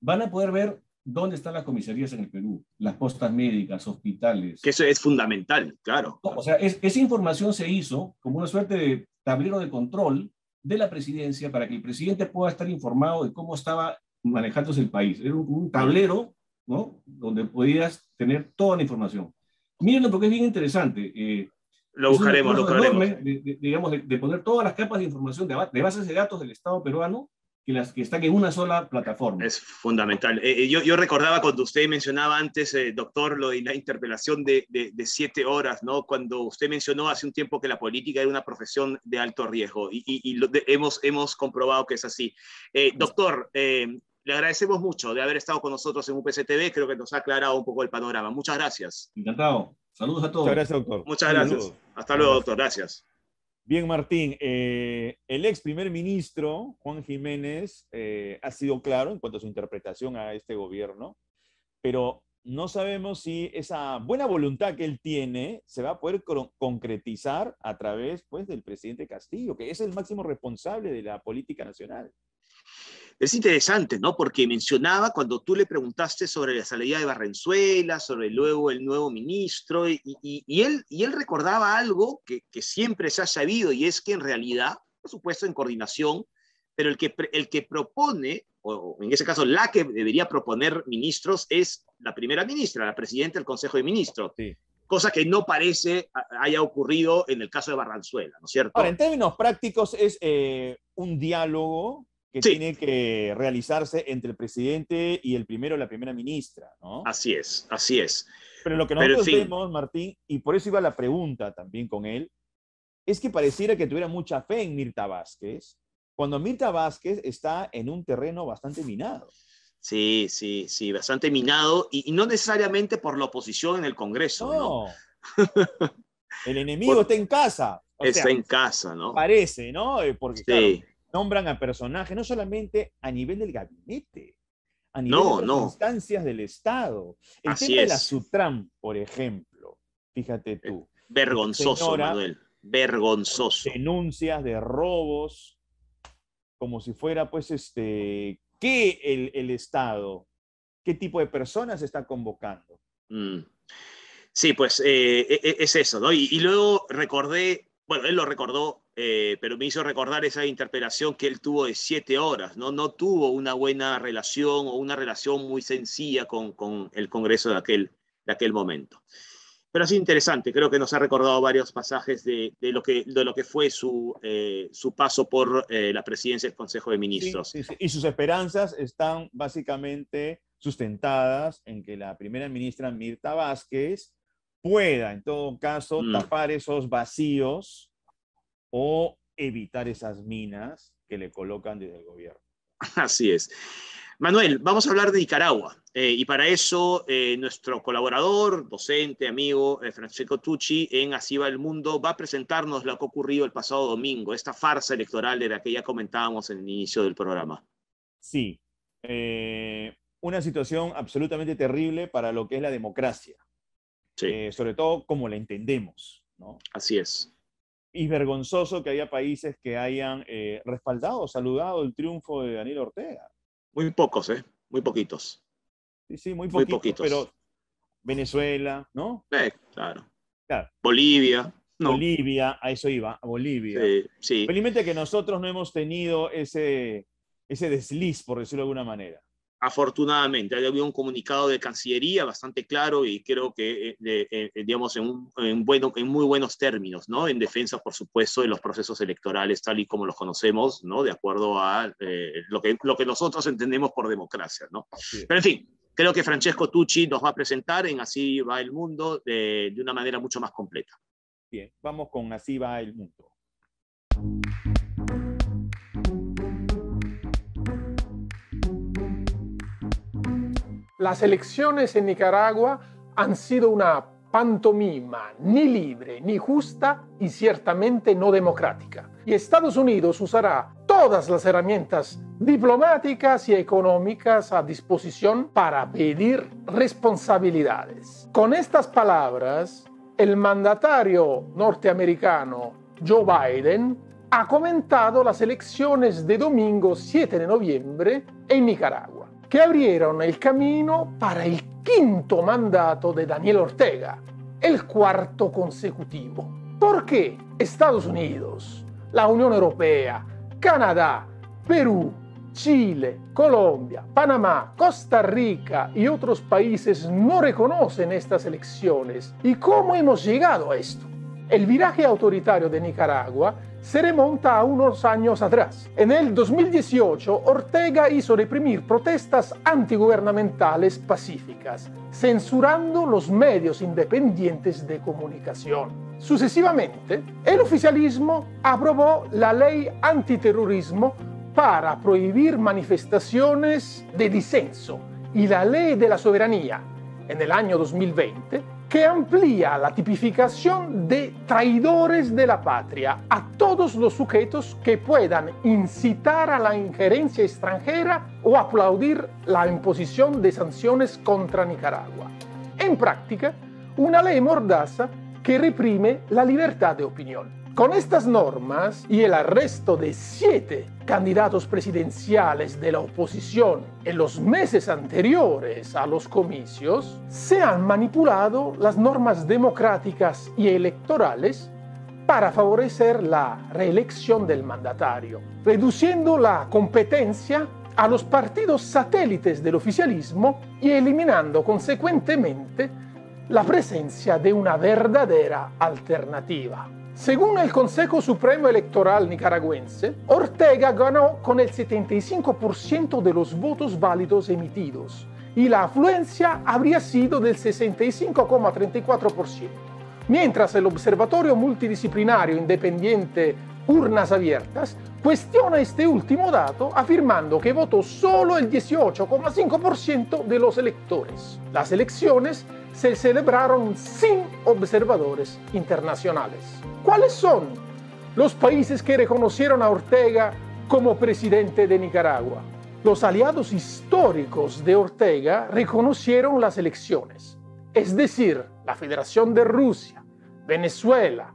C: van a poder ver dónde están las comisarías en el Perú, las postas médicas, hospitales.
A: Que eso es fundamental, claro.
C: No, o sea, es, esa información se hizo como una suerte de tablero de control de la presidencia para que el presidente pueda estar informado de cómo estaba manejándose el país. Era un, un tablero, ¿no? Donde podías tener toda la información. Mírenlo porque es bien interesante. Eh,
A: lo buscaremos, lo buscaremos.
C: De, de, digamos, de, de, poner todas las capas de información de, bases de datos del Estado peruano que las que están en una sola plataforma.
A: Es fundamental. Eh, yo, yo, recordaba cuando usted mencionaba antes, eh, doctor, lo de la interpelación de, siete horas, ¿no? Cuando usted mencionó hace un tiempo que la política era una profesión de alto riesgo y, y, y lo, hemos, hemos comprobado que es así. Eh, doctor, le agradecemos mucho de haber estado con nosotros en UPC TV, creo que nos ha aclarado un poco el panorama. Muchas gracias.
C: Encantado. Saludos a todos.
B: Muchas gracias, doctor.
A: Muchas gracias. Hasta luego, doctor. Gracias.
B: Bien, Martín, eh, el ex primer ministro, Juan Jiménez, eh, ha sido claro en cuanto a su interpretación a este gobierno, pero no sabemos si esa buena voluntad que él tiene se va a poder concretizar a través pues, del presidente Castillo, que es el máximo responsable de la política nacional.
A: Es interesante, ¿no? Porque mencionaba cuando tú le preguntaste sobre la salida de Barrenzuela, sobre luego el nuevo ministro, y, y, y él, y él recordaba algo que, que, siempre se ha sabido, y es que en realidad, por supuesto, en coordinación, pero el que, el que propone, o en ese caso la que debería proponer ministros, es la primera ministra, la presidenta del Consejo de Ministros. Sí cosa que no parece haya ocurrido en el caso de Barranzuela, ¿no es cierto?
B: Ahora, en términos prácticos, es eh, un diálogo que sí. tiene que realizarse entre el presidente y el primero, la primera ministra, ¿no?
A: Así es, así es.
B: Pero lo que nosotros Pero, vemos, Martín, y por eso iba la pregunta también con él, es que pareciera que tuviera mucha fe en Mirta Vázquez, cuando Mirta Vázquez está en un terreno bastante minado.
A: Sí, sí, sí, bastante minado, y, y no necesariamente por la oposición en el Congreso, ¿no?
B: ¿no? el enemigo por... está en casa.
A: O está sea, en casa, ¿no?
B: Parece, ¿no? Eh, porque, sí. claro, nombran a personajes, no solamente a nivel del gabinete, a nivel
A: no,
B: de las
A: no.
B: instancias del Estado. El
A: Así
B: tema
A: es.
B: de la SUTRAM, por ejemplo, fíjate tú.
A: Vergonzoso, señora, Manuel. Vergonzoso.
B: Denuncias de robos, como si fuera, pues, este, ¿qué el, el Estado? ¿Qué tipo de personas está convocando?
A: Mm. Sí, pues eh, e, e, es eso, ¿no? Y, y, luego recordé, bueno, él lo recordó, eh, pero me hizo recordar esa interpelación que él tuvo de siete horas, ¿no? No tuvo una buena relación o una relación muy sencilla con, con el Congreso de aquel, de aquel momento. Pero es interesante, creo que nos ha recordado varios pasajes de, de lo, que, de lo que fue su, eh, su paso por eh, la presidencia del Consejo de Ministros.
B: Sí, sí, sí. Y sus esperanzas están básicamente sustentadas en que la primera ministra Mirta Vázquez pueda, en todo caso, mm. tapar esos vacíos o evitar esas minas que le colocan desde el gobierno.
A: Así es. Manuel, vamos a hablar de Nicaragua. Eh, y para eso, eh, nuestro colaborador, docente, amigo, eh, Francesco Tucci, en Así va el mundo, va a presentarnos lo que ha ocurrido el pasado domingo, esta farsa electoral de la que ya comentábamos en el inicio del programa.
B: Sí, una situación absolutamente terrible para lo que es la democracia. sobre todo como la entendemos. ¿no?
A: Así es.
B: Y vergonzoso que haya países que hayan respaldado, saludado el triunfo de Daniel Ortega.
A: Muy pocos, ¿eh? Muy poquitos.
B: Sí, sí, muy poquitos, pero Venezuela, ¿no?
A: Eh, claro. Bolivia.
B: Bolivia, a eso iba, a Bolivia. Sí, sí. Felizmente que nosotros no hemos tenido ese, ese desliz, por decirlo de alguna manera
A: afortunadamente. Había un comunicado de Cancillería bastante claro y creo que, eh, eh, digamos, en, en, bueno, en muy buenos términos, ¿no? En defensa, por supuesto, de los procesos electorales tal y como los conocemos, ¿no? De acuerdo a eh, lo, que, lo que nosotros entendemos por democracia, ¿no? Pero, en fin, creo que Francesco Tucci nos va a presentar en Así va el mundo de una manera mucho más completa.
B: Bien, vamos con Así va el mundo.
D: Las elecciones en Nicaragua han sido una pantomima ni libre, ni justa y ciertamente no democrática. Y Estados Unidos usará todas las herramientas diplomáticas y económicas a disposición para pedir responsabilidades. Con estas palabras, el mandatario norteamericano Joe Biden ha comentado las elecciones de domingo 7 de noviembre en Nicaragua que abrieron el camino para el quinto mandato de Daniel Ortega, el cuarto consecutivo. ¿Por qué Estados Unidos, la Unión Europea, Canadá, Perú, Chile, Colombia, Panamá, Costa Rica y otros países no reconocen estas elecciones? ¿Y cómo hemos llegado a esto? El viraje autoritario de Nicaragua se remonta a unos años atrás. En el 2018, Ortega hizo reprimir protestas antigubernamentales pacíficas, censurando los medios independientes de comunicación. Sucesivamente, el oficialismo aprobó la ley antiterrorismo para prohibir manifestaciones de disenso y la ley de la soberanía en el año 2020 que amplía la tipificación de traidores de la patria a todos los sujetos que puedan incitar a la injerencia extranjera o aplaudir la imposición de sanciones contra Nicaragua. En práctica, una ley mordaza que reprime la libertad de opinión. Con estas normas y el arresto de siete candidatos presidenciales de la oposición en los meses anteriores a los comicios, se han manipulado las normas democráticas y electorales para favorecer la reelección del mandatario, reduciendo la competencia a los partidos satélites del oficialismo y eliminando consecuentemente la presencia de una verdadera alternativa. Según el Consejo Supremo Electoral nicaragüense, Ortega ganó con el 75% de los votos válidos emitidos y la afluencia habría sido del 65,34%, mientras el Observatorio Multidisciplinario Independiente Urnas Abiertas cuestiona este último dato afirmando que votó solo el 18,5% de los electores. Las elecciones se celebraron sin observadores internacionales. ¿Cuáles son los países que reconocieron a Ortega como presidente de Nicaragua? Los aliados históricos de Ortega reconocieron las elecciones, es decir, la Federación de Rusia, Venezuela,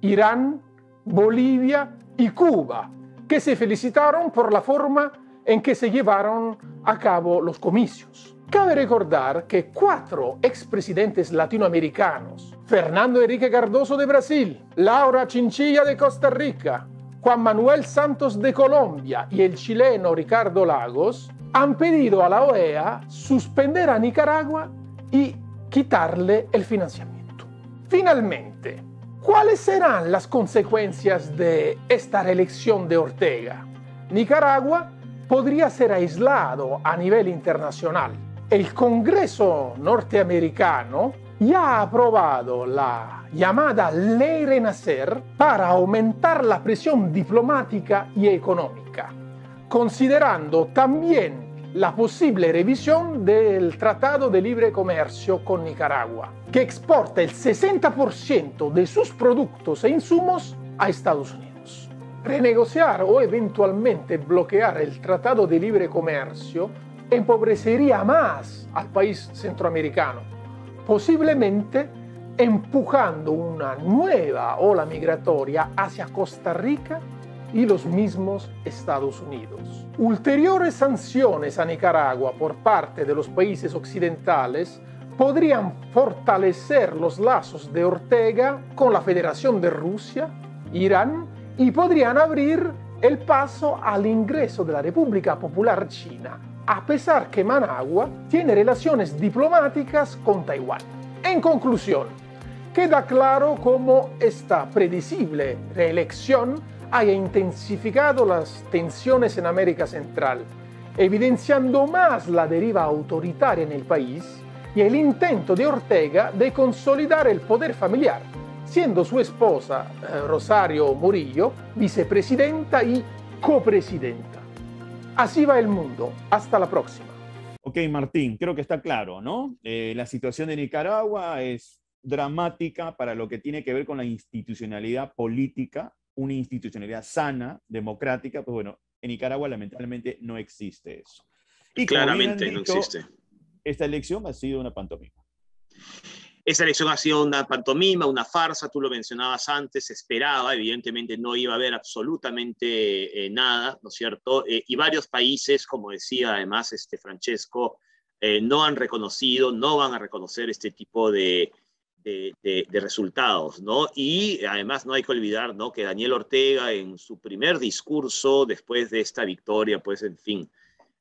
D: Irán, Bolivia y Cuba, que se felicitaron por la forma en que se llevaron a cabo los comicios. Cabe recordar que cuatro expresidentes latinoamericanos, Fernando Enrique Cardoso de Brasil, Laura Chinchilla de Costa Rica, Juan Manuel Santos de Colombia y el chileno Ricardo Lagos, han pedido a la OEA suspender a Nicaragua y quitarle el financiamiento. Finalmente, ¿cuáles serán las consecuencias de esta reelección de Ortega? Nicaragua podría ser aislado a nivel internacional el Congreso norteamericano ya ha aprobado la llamada Ley Renacer para aumentar la presión diplomática y económica. considerando también la posible revisión del Tratado de Libre Comercio con Nicaragua, que exporta el 60% de sus productos e insumos a Estados Unidos. Renegociar o eventualmente bloquear el Tratado de Libre Comercio empobrecería más al país centroamericano, posiblemente empujando una nueva ola migratoria hacia Costa Rica y los mismos Estados Unidos. Ulteriores sanciones a Nicaragua por parte de los países occidentales podrían fortalecer los lazos de Ortega con la Federación de Rusia, Irán y podrían abrir el paso al ingreso de la República Popular China, a pesar que Managua tiene relaciones diplomáticas con Taiwán. En conclusión, queda claro cómo esta predecible reelección haya intensificado las tensiones en América Central, evidenciando más la deriva autoritaria en el país y el intento de Ortega de consolidar el poder familiar, siendo su esposa, eh, Rosario Murillo, vicepresidenta y copresidenta. Así va el mundo. Hasta la próxima.
B: Ok, Martín, creo que está claro, ¿no? Eh, la situación de Nicaragua es dramática para lo que tiene que ver con la institucionalidad política, una institucionalidad sana, democrática, pues bueno, en Nicaragua lamentablemente no existe eso.
A: Y claramente no existe.
B: Esta elección ha sido una pantomima.
A: Esta elección ha sido una pantomima, una farsa, tú lo mencionabas antes, se esperaba, evidentemente no iba a haber absolutamente eh, nada, ¿no es cierto? Eh, y varios países, como decía además este Francesco, eh, no han reconocido, no van a reconocer este tipo de, de, resultados, ¿no? Y además no hay que olvidar, ¿no? Que Daniel Ortega en su primer discurso después de esta victoria, pues en fin,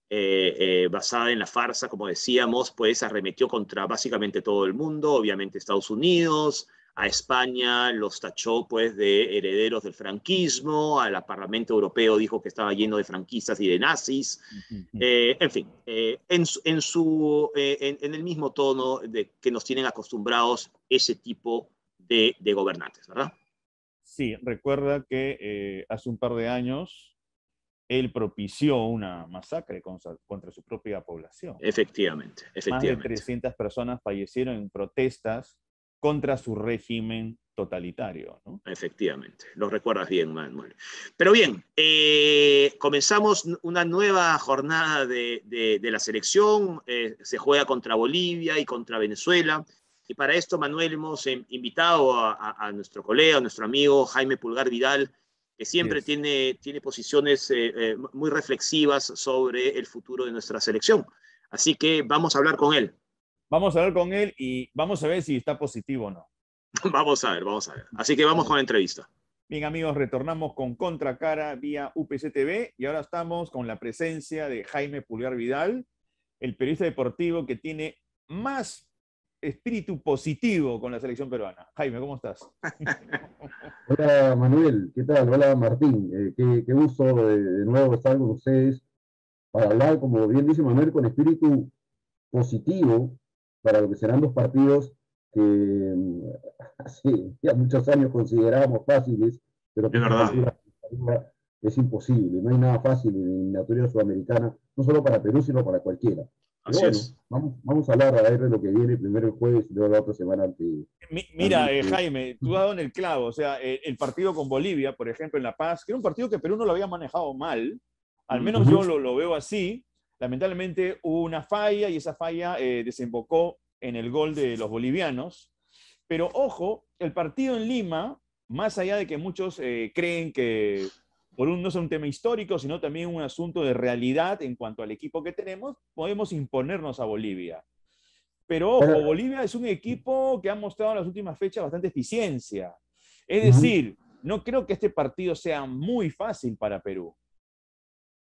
A: eh, eh, basada en la farsa, como decíamos, pues arremetió contra básicamente todo el mundo, obviamente Estados Unidos, a España los tachó pues de herederos del franquismo, al Parlamento Europeo dijo que estaba lleno de franquistas y de nazis, eh, en fin, eh, en, su, eh, en, el mismo tono de que nos tienen acostumbrados ese tipo de, de gobernantes, ¿verdad?
B: Sí, recuerda que hace un par de años él propició una masacre contra, contra, su propia población.
A: Efectivamente, efectivamente.
B: Más de 300 personas fallecieron en protestas contra su régimen totalitario. ¿no?
A: Efectivamente, lo recuerdas bien, Manuel. Pero bien, eh, comenzamos una nueva jornada de, de, la selección, eh, se juega contra Bolivia y contra Venezuela. Y para esto, Manuel, hemos eh, invitado a, nuestro colega, a nuestro amigo Jaime Pulgar Vidal, que siempre tiene, tiene posiciones muy reflexivas sobre el futuro de nuestra selección. Así que vamos a hablar con él.
B: Vamos a hablar con él y vamos a ver si está positivo o no.
A: Vamos a ver, vamos a ver. Así que vamos con la entrevista.
B: Bien, amigos, retornamos con Contracara vía UPC TV y ahora estamos con la presencia de Jaime Pulgar Vidal, el periodista deportivo que tiene más espíritu positivo con la selección peruana. Jaime, ¿cómo estás?
E: Hola Manuel, ¿qué tal? Hola Martín, eh, qué, gusto de, de, nuevo estar con ustedes para hablar, como bien dice Manuel, con espíritu positivo para lo que serán dos partidos que mm, hace ya muchos años considerábamos fáciles, pero que es imposible. No hay nada fácil en la eliminatoria sudamericana, no solo para Perú, sino para cualquiera. Vamos, vamos, a hablar a ver de lo que viene primero el jueves y luego la otra semana.
B: Mira, eh, Jaime, tú has dado en el clavo. O sea, el, el, partido con Bolivia, por ejemplo, en La Paz, que era un partido que Perú no lo había manejado mal, al menos yo lo, lo, veo así, Lamentablemente hubo una falla y esa falla eh, desembocó en el gol de los bolivianos. Pero ojo, el partido en Lima, más allá de que muchos eh, creen que por un, no es un tema histórico, sino también un asunto de realidad en cuanto al equipo que tenemos, podemos imponernos a Bolivia. Pero ojo, Bolivia es un equipo que ha mostrado en las últimas fechas bastante eficiencia. Es decir, no creo que este partido sea muy fácil para Perú.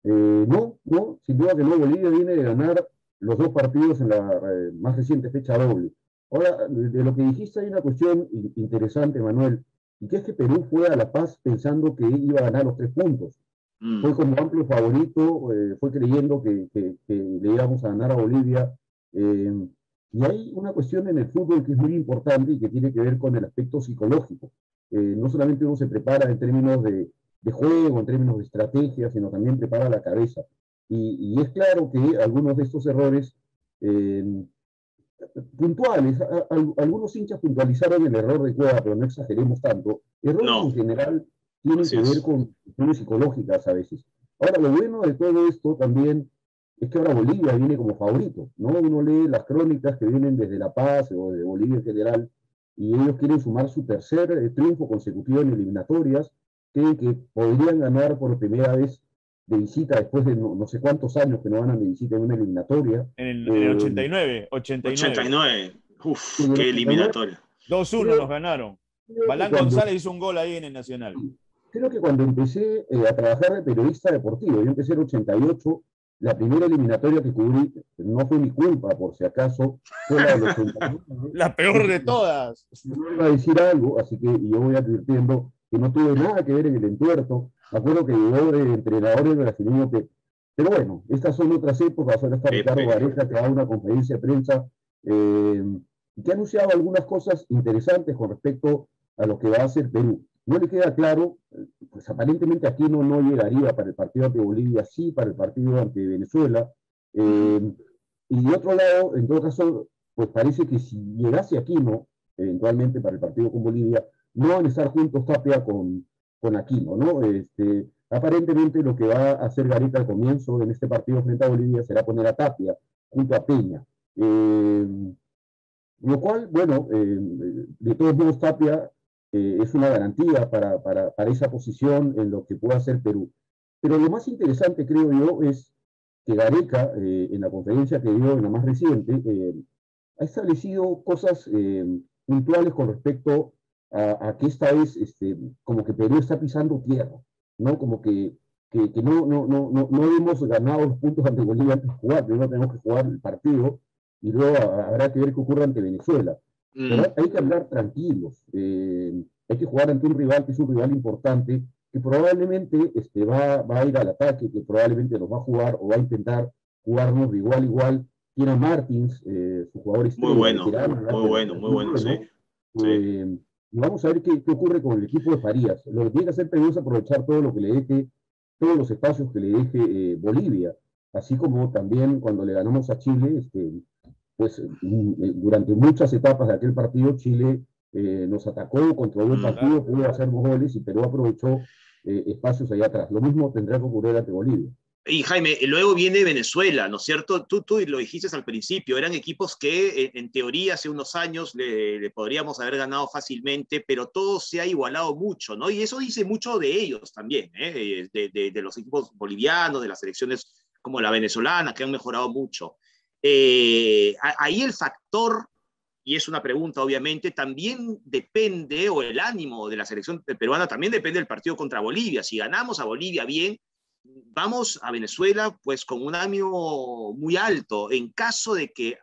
E: Eh, no, no, sin duda que no. Bolivia viene de ganar los dos partidos en la eh, más reciente fecha doble. Ahora, de, lo que dijiste hay una cuestión interesante, Manuel, y que es que Perú fue a La Paz pensando que iba a ganar los tres puntos. Mm. Fue como amplio favorito, eh, fue creyendo que, le íbamos a ganar a Bolivia. y hay una cuestión en el fútbol que es muy importante y que tiene que ver con el aspecto psicológico. no solamente uno se prepara en términos de, de juego, en términos de estrategia, sino también prepara la cabeza. Y, es claro que algunos de estos errores puntuales, algunos hinchas puntualizaron el error de Cueva, pero no exageremos tanto. Errores en general tienen que ver con cuestiones psicológicas a veces. Ahora, lo bueno de todo esto también es que ahora Bolivia viene como favorito, ¿no? Uno lee las crónicas que vienen desde La Paz o de Bolivia en general, y ellos quieren sumar su tercer eh, triunfo consecutivo en eliminatorias, que, que podrían ganar por primera vez de visita después de no, sé cuántos años que no ganan de visita en una eliminatoria.
B: En el, 89, 89.
A: 89. Uf, qué eliminatoria.
B: 2-1 nos ganaron. Balán González hizo un gol ahí en el Nacional.
E: Creo que cuando empecé eh, a trabajar de periodista deportivo, yo empecé en 88, la primera eliminatoria que cubrí, no fue mi culpa, por si acaso, fue la del 89.
B: la peor de todas.
E: No iba a decir algo, así que yo voy advirtiendo que no tuve nada que ver en el entuerto. Me acuerdo que llegó de entrenadores brasileños que... Pero bueno, estas son otras épocas. Ahora está Ricardo Vareja que da una conferencia de prensa eh, que ha anunciado algunas cosas interesantes con respecto a lo que va a hacer Perú. No le queda claro, pues aparentemente aquí no, no llegaría para el partido ante Bolivia, sí para el partido ante Venezuela. Eh, y de otro lado, en todo caso, pues parece que si llegase Aquino, eventualmente para el partido con Bolivia, no van a estar juntos Tapia con, con Aquino, ¿no? Este, aparentemente lo que va a hacer Garita al comienzo en este partido frente a Bolivia será poner a Tapia junto a Peña. Eh, lo cual, bueno, eh, de todos modos Tapia eh, es una garantía para, para, esa posición en lo que pueda hacer Perú. Pero lo más interesante, creo yo, es que Gareca, en la conferencia que dio en la más reciente, ha establecido cosas puntuales con respecto a, que esta vez este, como que Perú está pisando tierra, ¿no? Como que, que, que no, no, no, no, no hemos ganado los puntos ante Bolivia antes de jugar, primero tenemos que jugar el partido y luego habrá que ver qué ocurre ante Venezuela. Mm. Pero hay que hablar tranquilos, eh, hay que jugar ante un rival que es un rival importante, que probablemente este, va, va a ir al ataque, que probablemente nos va a jugar o va a intentar jugarnos de igual a igual. Tiene a Martins, eh, su jugador
A: Muy bueno, muy bueno, muy bueno, sí.
E: Eh, vamos a ver qué, qué, ocurre con el equipo de Farías. Lo que tiene que hacer Perú es aprovechar todo lo que le deje, todos los espacios que le deje eh, Bolivia, así como también cuando le ganamos a Chile, este, pues mm, eh, durante muchas etapas de aquel partido, Chile eh, nos atacó, controló el partido, pudo hacer goles y Perú aprovechó espacios allá atrás. Lo mismo tendrá que ocurrir ante Bolivia.
A: Y Jaime, luego viene Venezuela, ¿no es cierto? Tú, tú lo dijiste al principio, eran equipos que en, teoría hace unos años le, podríamos haber ganado fácilmente, pero todo se ha igualado mucho, ¿no? Y eso dice mucho de ellos también, ¿eh? de, de, los equipos bolivianos, de las selecciones como la venezolana, que han mejorado mucho. Eh, ahí el factor, y es una pregunta obviamente, también depende, o el ánimo de la selección peruana también depende del partido contra Bolivia. Si ganamos a Bolivia bien, vamos a Venezuela pues con un ánimo muy alto. En caso de que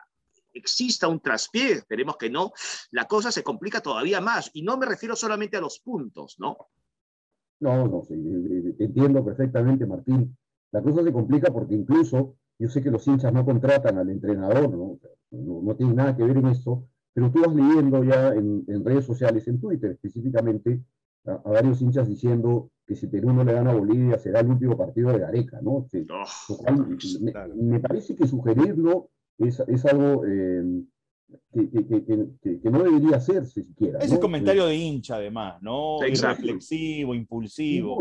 A: exista un traspié, esperemos que no, la cosa se complica todavía más. Y no me refiero solamente a los puntos, ¿no?
E: No, no, sí, entiendo perfectamente, Martín. La cosa se complica porque incluso yo sé que los hinchas no contratan al entrenador, ¿no? No, tiene nada que ver en eso, pero tú vas leyendo ya en, redes sociales, en Twitter específicamente, a, varios hinchas diciendo que si Perú no le gana a Bolivia será el último partido de Gareca, ¿no? me, parece que sugerirlo es, es algo eh, que, que, que, no debería hacerse siquiera.
B: Ese comentario de hincha, además, ¿no? Reflexivo, impulsivo.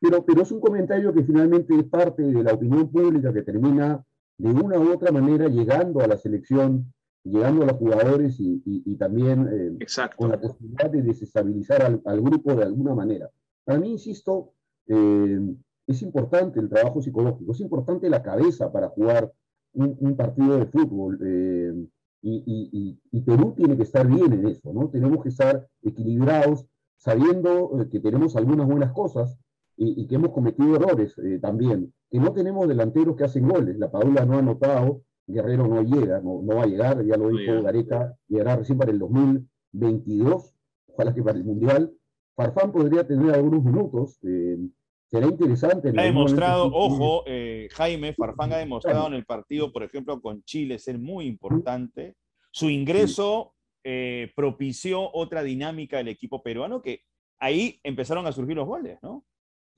E: Pero, pero es un comentario que finalmente es parte de la opinión pública que termina de una u otra manera llegando a la selección llegando a los jugadores y, también eh, con la posibilidad de desestabilizar al, grupo de alguna manera. Para mí, insisto, eh, es importante el trabajo psicológico, es importante la cabeza para jugar un, partido de fútbol. Eh, y, Perú tiene que estar bien en eso, ¿no? Tenemos que estar equilibrados, sabiendo que tenemos algunas buenas cosas y, que hemos cometido errores también, que no tenemos delanteros que hacen goles. La Paula no ha anotado, Guerrero no llega, no, no, va a llegar, ya lo dijo Gareca, llegará recién para el 2022, ojalá que para el Mundial. Farfán podría tener algunos minutos, eh, será interesante.
B: Ha demostrado, ojo, eh, Jaime, Farfán ha demostrado en el partido, por ejemplo, con Chile, ser muy importante. Su ingreso eh, propició otra dinámica del equipo peruano que ahí empezaron a surgir los goles, ¿no?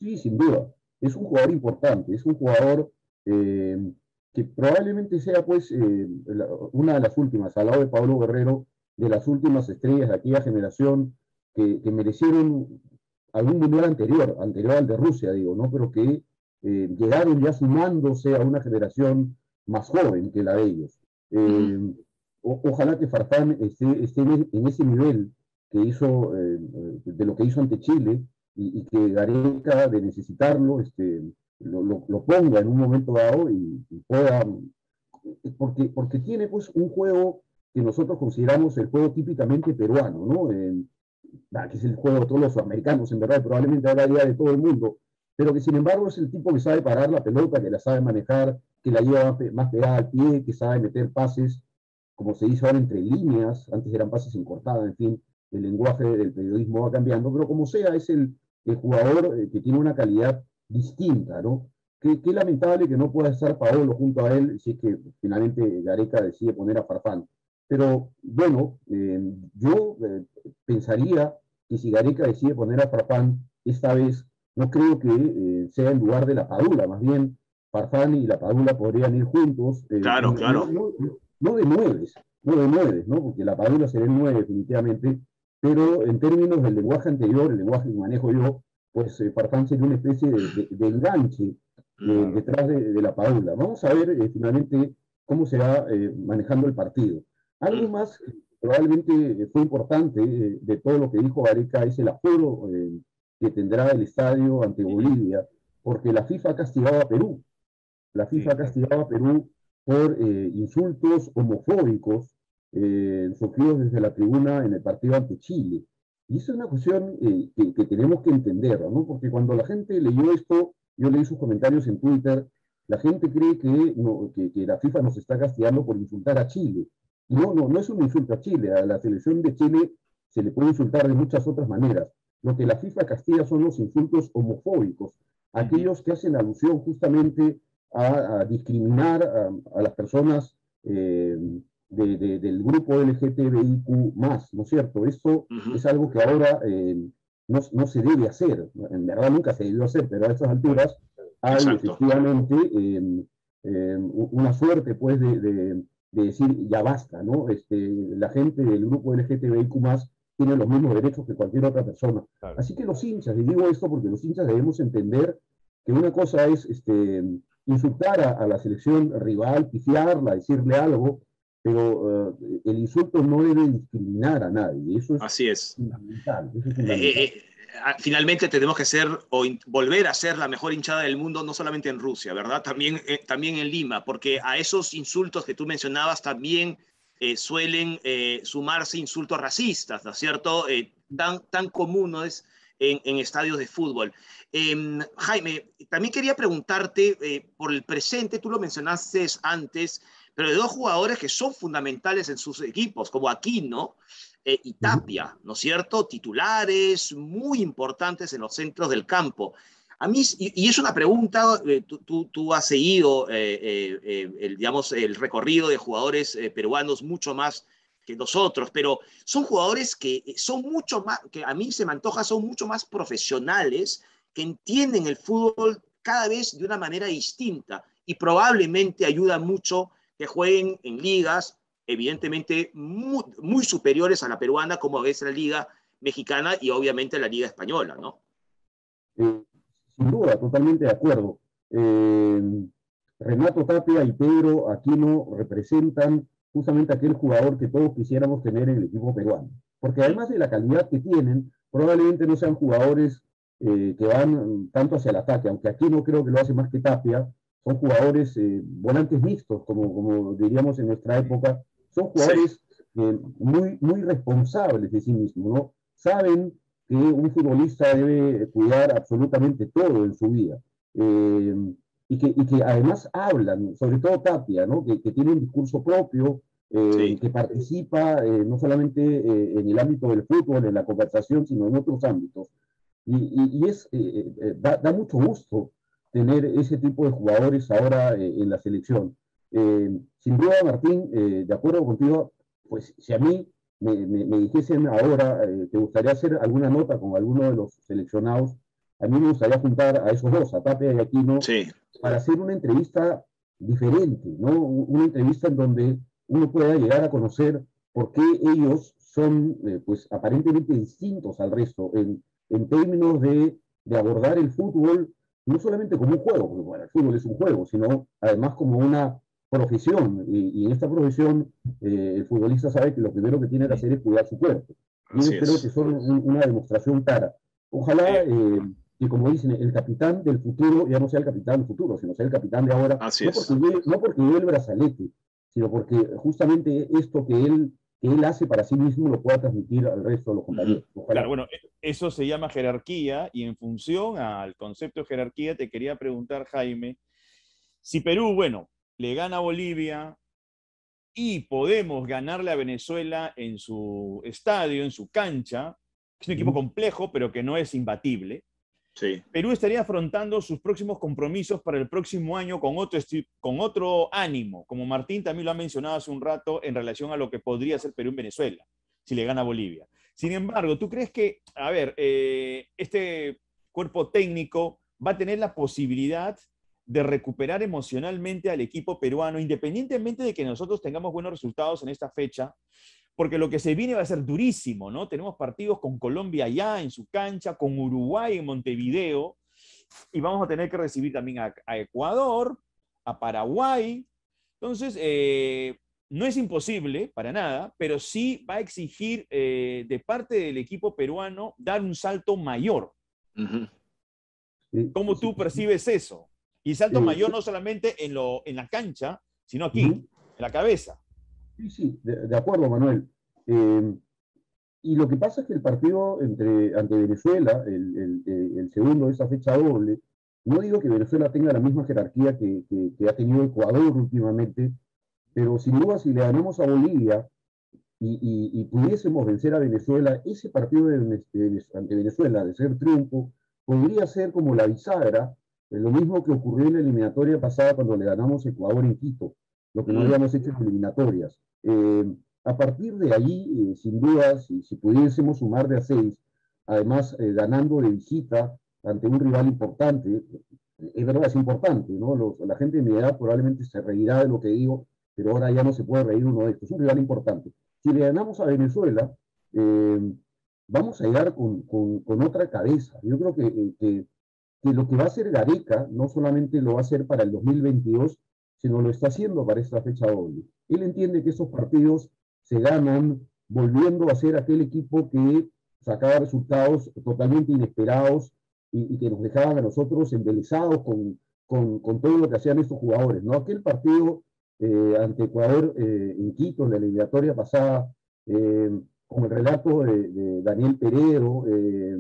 E: Sí, sin duda. Es un jugador importante, es un jugador que probablemente sea pues eh, una de las últimas, al lado de Pablo Guerrero, de las últimas estrellas de aquella generación que, merecieron algún mundial anterior, anterior al de Rusia, digo, ¿no? Pero que eh, llegaron ya sumándose a una generación más joven que la de ellos. ojalá que Farfán esté, en ese nivel que hizo, de lo que hizo ante Chile, y, que Gareca, de necesitarlo, este, lo, lo, ponga en un momento dado y, pueda, porque, porque tiene pues un juego que nosotros consideramos el juego típicamente peruano, ¿no? que es el juego de todos los sudamericanos, en verdad, probablemente ahora día de todo el mundo, pero que sin embargo es el tipo que sabe parar la pelota, que la sabe manejar, que la lleva más pegada al pie, que sabe meter pases, como se dice ahora, entre líneas, antes eran pases en cortada, en fin, el lenguaje del periodismo va cambiando, pero como sea, es el, el jugador eh, que tiene una calidad distinta, ¿no? Qué, lamentable que no pueda estar Paolo junto a él si es que finalmente Gareca decide poner a Farfán. Pero bueno, eh, yo eh, pensaría que si Gareca decide poner a Farfán, esta vez no creo que sea en lugar de la Padula, más bien Farfán y la Padula podrían ir juntos.
A: claro, claro.
E: No, de nueve, no de nueve, ¿no? Porque la Padula sería el nueve definitivamente, pero en términos del lenguaje anterior, el lenguaje que manejo yo, pues eh, Farfán sería una especie de, enganche eh, detrás de, la Paula. Vamos a ver eh, finalmente cómo se va manejando el partido. Algo más probablemente fue importante de todo lo que dijo Gareca es el aforo que tendrá el estadio ante Bolivia, porque la FIFA ha castigado a Perú. La FIFA ha castigado a Perú por insultos homofóbicos eh, sufridos desde la tribuna en el partido ante Chile. Y eso es una cuestión eh, que, tenemos que entender, ¿no? Porque cuando la gente leyó esto, yo leí sus comentarios en Twitter, la gente cree que, que, la FIFA nos está castigando por insultar a Chile. No, no, no es un insulto a Chile. A la selección de Chile se le puede insultar de muchas otras maneras. Lo que la FIFA castiga son los insultos homofóbicos, aquellos que hacen alusión justamente a, discriminar a, las personas eh, del grupo LGTBIQ más, ¿no es cierto? Esto es algo que ahora eh, no, se debe hacer, en verdad nunca se debió hacer, pero a estas alturas hay efectivamente em, em, una suerte pues de, decir ya basta, ¿no? Este, la gente del grupo LGTBIQ más tiene los mismos derechos que cualquier otra persona. Así que los hinchas, y digo esto porque los hinchas debemos entender que una cosa es este, insultar a, a la selección rival, pifiarla, decirle algo, pero eh, el insulto no debe discriminar a nadie. Eso es
A: Así es. fundamental. Eh, eh, finalmente tenemos que ser o volver a ser la mejor hinchada del mundo, no solamente en Rusia, ¿verdad? También, también en Lima, porque a esos insultos que tú mencionabas también suelen sumarse insultos racistas, ¿no es cierto? tan, tan comunes en, en, estadios de fútbol. Em, Jaime, también quería preguntarte por el presente, tú lo mencionaste antes, pero de dos jugadores que son fundamentales en sus equipos, como Aquino eh, y Tapia, ¿no es cierto? Titulares muy importantes en los centros del campo. A mí, y, es una pregunta, eh, tú, tú, has seguido, eh, el, digamos, el recorrido de jugadores peruanos mucho más que nosotros, pero son jugadores que son mucho más, que a mí se me antoja, son mucho más profesionales, que entienden el fútbol cada vez de una manera distinta y probablemente ayuda mucho que jueguen en ligas, evidentemente muy, superiores a la peruana, como es la liga mexicana y obviamente la liga española, ¿no?
E: Eh, sin duda, totalmente de acuerdo. Eh, Renato Tapia y Pedro Aquino representan justamente aquel jugador que todos quisiéramos tener en el equipo peruano. Porque además de la calidad que tienen, probablemente no sean jugadores eh, que van tanto hacia el ataque, aunque aquí no creo que lo hace más que Tapia, son jugadores eh, volantes mixtos, como, como diríamos en nuestra época, son jugadores eh, muy, muy responsables de sí mismos, ¿no? Saben que un futbolista debe cuidar absolutamente todo en su vida. Eh, y, que, y, que, además hablan, sobre todo Tapia, ¿no? que, que tiene un discurso propio, que participa no solamente en el ámbito del fútbol, en la conversación, sino en otros ámbitos. Y, y, es, da, da, mucho gusto tener ese tipo de jugadores ahora eh, en la selección. Eh, sin duda, Martín, eh, de acuerdo contigo, pues si a mí me, dijesen ahora, ¿te gustaría hacer alguna nota con alguno de los seleccionados? a mí me gustaría juntar a esos dos, a Tapia y Aquino,
A: Sí,
E: para hacer una entrevista diferente, ¿no? Una entrevista en donde uno pueda llegar a conocer por qué ellos son, eh, pues, aparentemente distintos al resto en, en términos de, de abordar el fútbol no solamente como un juego, porque bueno, el fútbol es un juego, sino además como una profesión. Y, y en esta profesión, eh, el futbolista sabe que lo primero que tiene que hacer es cuidar su cuerpo. Y yo creo
A: es.
E: que son un- una demostración clara. Ojalá eh, que, como dicen, el capitán del futuro ya no sea el capitán del futuro, sino sea el capitán de ahora.
A: Así
E: no,
A: es.
E: porque lleve, no porque lleve el brazalete, sino porque justamente esto que él, que él hace para sí mismo lo pueda transmitir al resto de los compañeros. Ojalá.
B: Claro, bueno, e- eso se llama jerarquía y en función al concepto de jerarquía te quería preguntar, Jaime, si Perú, bueno, le gana a Bolivia y podemos ganarle a Venezuela en su estadio, en su cancha, es un equipo complejo, pero que no es imbatible, Perú estaría afrontando sus próximos compromisos para el próximo año con otro, con otro ánimo, como Martín también lo ha mencionado hace un rato en relación a lo que podría ser Perú en Venezuela, si le gana Bolivia. Sin embargo, ¿tú crees que, a ver, eh, este cuerpo técnico va a tener la posibilidad de recuperar emocionalmente al equipo peruano, independientemente de que nosotros tengamos buenos resultados en esta fecha? Porque lo que se viene va a ser durísimo, ¿no? Tenemos partidos con Colombia allá en su cancha, con Uruguay en Montevideo, y vamos a tener que recibir también a, a Ecuador, a Paraguay. Entonces, eh, no es imposible para nada, pero sí va a exigir eh, de parte del equipo peruano dar un salto mayor.
A: ujú,
E: Sí,
B: ¿Cómo tú percibes eso? Y salto
E: Sí.
B: mayor no solamente en, lo, en la cancha, sino aquí,
E: Ujú.
B: en la cabeza.
E: Sí, sí, de, acuerdo, Manuel. Eh, y lo que pasa es que el partido entre, ante Venezuela, el, segundo de esa fecha doble, no digo que Venezuela tenga la misma jerarquía que, ha tenido Ecuador últimamente, pero sin duda si le ganamos a Bolivia y, pudiésemos vencer a Venezuela, ese partido ante Venezuela, de ser triunfo, podría ser como la bisagra, lo mismo que ocurrió en la eliminatoria pasada cuando le ganamos Ecuador en Quito, lo que no
A: Mm.
E: habíamos hecho en eliminatorias. Eh, a partir de ahí, eh, sin duda, si, si pudiésemos sumar de a seis, además eh, ganando de visita ante un rival importante, es verdad, es importante, ¿no? Los- la gente de mi edad probablemente se reirá de lo que digo, pero ahora ya no se puede reír uno de estos. Es un rival importante. Si le ganamos a Venezuela, eh, vamos a llegar con, con- con otra cabeza. Yo creo que, eh, que, que lo que va a hacer Gareca no solamente lo va a hacer para el 2022, sino lo está haciendo para esta fecha doble. Él entiende que esos partidos se ganan volviendo a ser aquel equipo que sacaba resultados totalmente inesperados y, que nos dejaban a nosotros embelesados con, con, todo lo que hacían estos jugadores. ¿no? Aquel partido eh, ante Ecuador eh, en Quito, en la eliminatoria pasada, eh, con el relato de, de Daniel Pereiro, eh,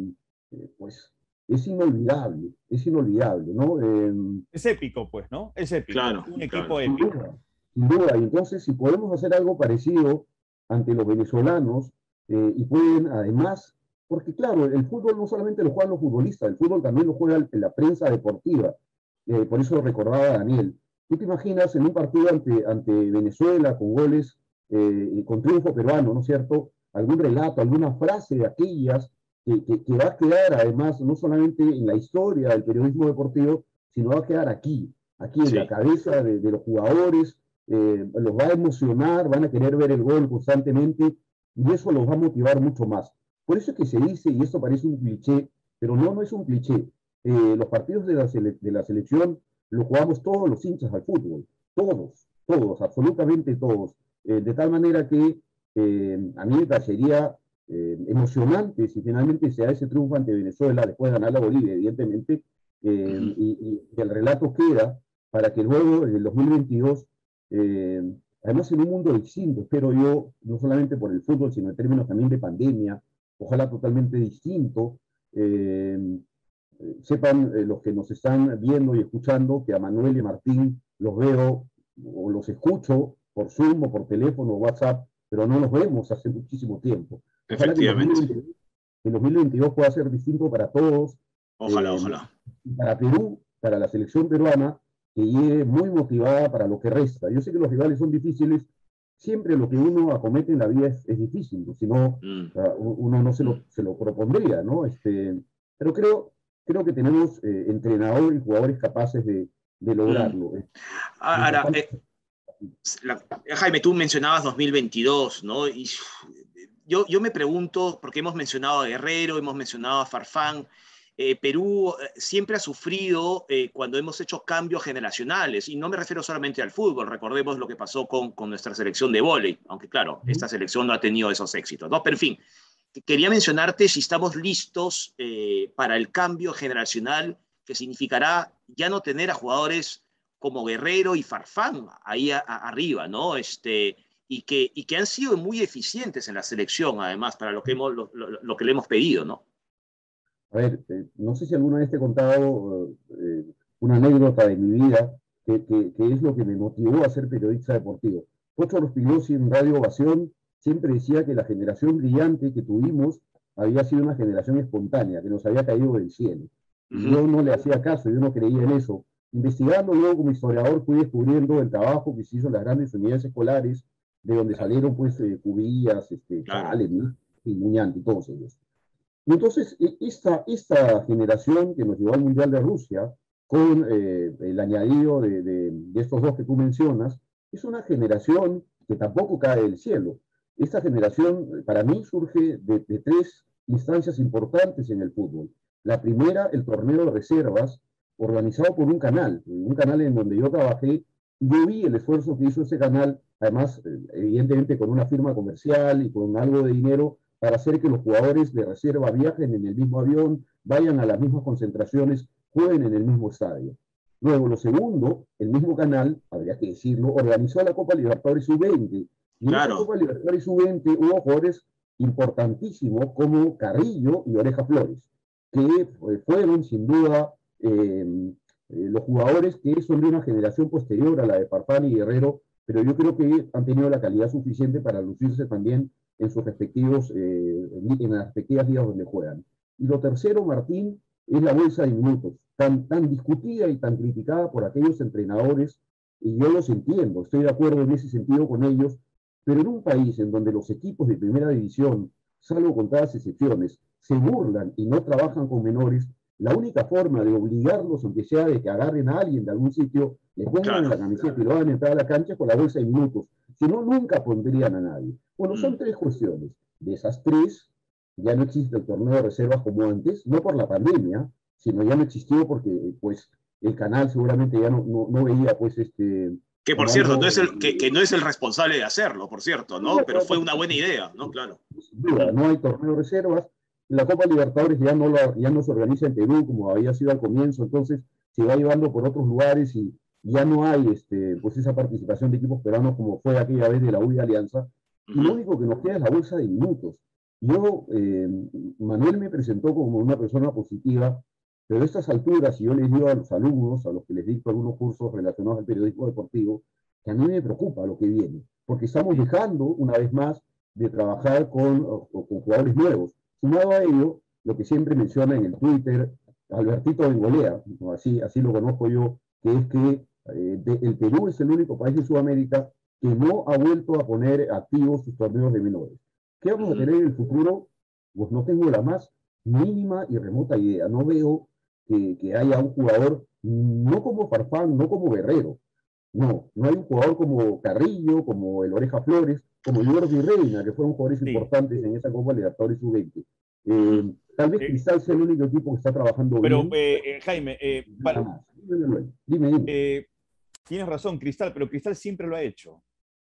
E: pues es inolvidable, es inolvidable, ¿no? Eh,
B: Es épico, pues, ¿no? Es épico.
A: Claro,
B: un equipo
A: claro.
E: sin
B: épico.
E: duda, sin duda. Y entonces, si podemos hacer algo parecido ante los venezolanos, eh, y pueden además, porque claro, el fútbol no solamente lo juegan los futbolistas, el fútbol también lo juega la prensa deportiva. Eh, por eso lo recordaba Daniel. ¿Tú te imaginas en un partido ante, ante Venezuela con goles, eh, con triunfo peruano, ¿no es cierto? Algún relato, alguna frase de aquellas que, que- que va a quedar además no solamente en la historia del periodismo deportivo, sino va a quedar aquí, aquí en
A: Sí.
E: la cabeza de, de los jugadores, eh, los va a emocionar, van a querer ver el gol constantemente y eso los va a motivar mucho más. Por eso es que se dice, y esto parece un cliché, pero no, no es un cliché. Eh, los partidos de la, sele- de la selección los jugamos todos los hinchas al fútbol, todos, todos, absolutamente todos. Eh, de tal manera que eh, a mí me parecería eh, emocionante si finalmente se da ese triunfo ante Venezuela después de ganar la Bolivia, evidentemente, eh, y, el relato queda para que luego, en el 2022, eh, además en un mundo distinto, espero yo, no solamente por el fútbol, sino en términos también de pandemia, ojalá totalmente distinto, sepan los que nos están viendo y escuchando que a Manuel y Martín los veo o los escucho por Zoom o por teléfono o WhatsApp, pero no los vemos hace muchísimo tiempo. Ojalá
A: Efectivamente.
E: 2022, el 2022 pueda ser distinto para todos,
A: Ojalá,
E: Eh,
A: ojalá.
E: para Perú, para la selección peruana, que llegue muy motivada para lo que resta. Yo sé que los rivales son difíciles, siempre lo que uno acomete en la vida es, es difícil, si no,
A: Mm,
E: uh, uno no se lo, se lo propondría, ¿no? Este, pero creo, creo que tenemos eh, entrenadores y jugadores capaces de, de lograrlo.
A: Mm. Ahora, eh, Jaime, tú mencionabas 2022, ¿no? Y yo, yo me pregunto, porque hemos mencionado a Guerrero, hemos mencionado a Farfán, eh, Perú eh, siempre ha sufrido eh, cuando hemos hecho cambios generacionales, y no me refiero solamente al fútbol, recordemos lo que pasó con, con nuestra selección de vóley, aunque claro, esta selección no ha tenido esos éxitos, ¿no? Pero en fin, quería mencionarte si estamos listos para el cambio generacional que significará ya no tener a jugadores como Guerrero y Farfán ahí arriba, ¿no? Este, y, que, y que han sido muy eficientes en la selección, además, para lo que, hemos, lo que le hemos pedido, ¿no?
E: A ver, eh, no sé si alguna vez te he contado eh, una anécdota de mi vida que, es lo que me motivó a ser periodista deportivo. Pocho Rospigliosi en Radio Ovación siempre decía que la generación brillante que tuvimos había sido una generación espontánea, que nos había caído del cielo. Y yo no le hacía caso, yo no creía en eso. Investigando luego como historiador fui descubriendo el trabajo que se hizo en las grandes unidades escolares, de donde salieron pues eh, Cubillas, este, y Muñante y todos ellos. Y entonces, e, esta, esta generación que nos llevó al Mundial de Rusia, con eh, el añadido de, de, estos dos que tú mencionas, es una generación que tampoco cae del cielo. Esta generación, para mí, surge de, de, tres instancias importantes en el fútbol. La primera, el torneo de reservas, organizado por un canal, un canal en donde yo trabajé. Yo vi el esfuerzo que hizo ese canal, además, eh, evidentemente con una firma comercial y con algo de dinero, para hacer que los jugadores de reserva viajen en el mismo avión, vayan a las mismas concentraciones, jueguen en el mismo estadio. Luego, lo segundo, el mismo canal, habría que decirlo, organizó la Copa Libertadores Sub-20. Y en la Copa Libertadores Sub-20 hubo jugadores importantísimos como Carrillo y Oreja Flores, que fueron sin duda eh, los jugadores que son de una generación posterior a la de Parfán y Guerrero, pero yo creo que han tenido la calidad suficiente para lucirse también en sus respectivos, eh, en las respectivas ligas donde juegan. Y lo tercero, Martín, es la bolsa de minutos, tan, tan discutida y tan criticada por aquellos entrenadores, y yo los entiendo, estoy de acuerdo en ese sentido con ellos, pero en un país en donde los equipos de primera división, salvo con todas excepciones, se burlan y no trabajan con menores, la única forma de obligarlos, aunque sea de que agarren a alguien de algún sitio, le pongan la camiseta y lo hagan entrar a la cancha con la bolsa de minutos. Si no, nunca pondrían a nadie. Bueno, son mm. tres cuestiones. De esas tres, ya no existe el torneo de reservas como antes, no por la pandemia, sino ya no existió porque pues el canal seguramente ya no, no, veía pues este...
A: Que por cierto, no es el, que, que, no es el responsable de hacerlo, por cierto, ¿no? Pero fue una buena idea, ¿no? Claro.
E: no hay torneo de reservas. La Copa Libertadores ya no, la, ya no se organiza en Perú como había sido al comienzo, entonces se va llevando por otros lugares y ya no hay este, pues esa participación de equipos peruanos como fue aquella vez de la U de Alianza, y lo único que nos queda es la bolsa de minutos. Yo, eh, Manuel me presentó como una persona positiva, pero a estas alturas, y yo les digo a los alumnos, a los que les dicto algunos cursos relacionados al periodismo deportivo, que a mí me preocupa lo que viene, porque estamos dejando, una vez más, de trabajar con, con jugadores nuevos. Sumado a ello, lo que siempre menciona en el Twitter Albertito Bengolea, así, así lo conozco yo, que es que eh, el Perú es el único país de Sudamérica que no ha vuelto a poner activos sus torneos de menores. ¿Qué vamos a tener en el futuro? Pues no tengo la más mínima y remota idea. No veo que, que haya un jugador, no como Farfán, no como Guerrero. No, no hay un jugador como Carrillo, como el Oreja Flores, como Jordi Reina, que fueron jugadores importantes en esa Copa Libertadores Sub-20. Eh, tal vez Cristal sea el único equipo que está trabajando
B: pero, bien. Pero, eh, Jaime, eh, dime, dime. tienes razón, Cristal, pero Cristal siempre lo ha hecho.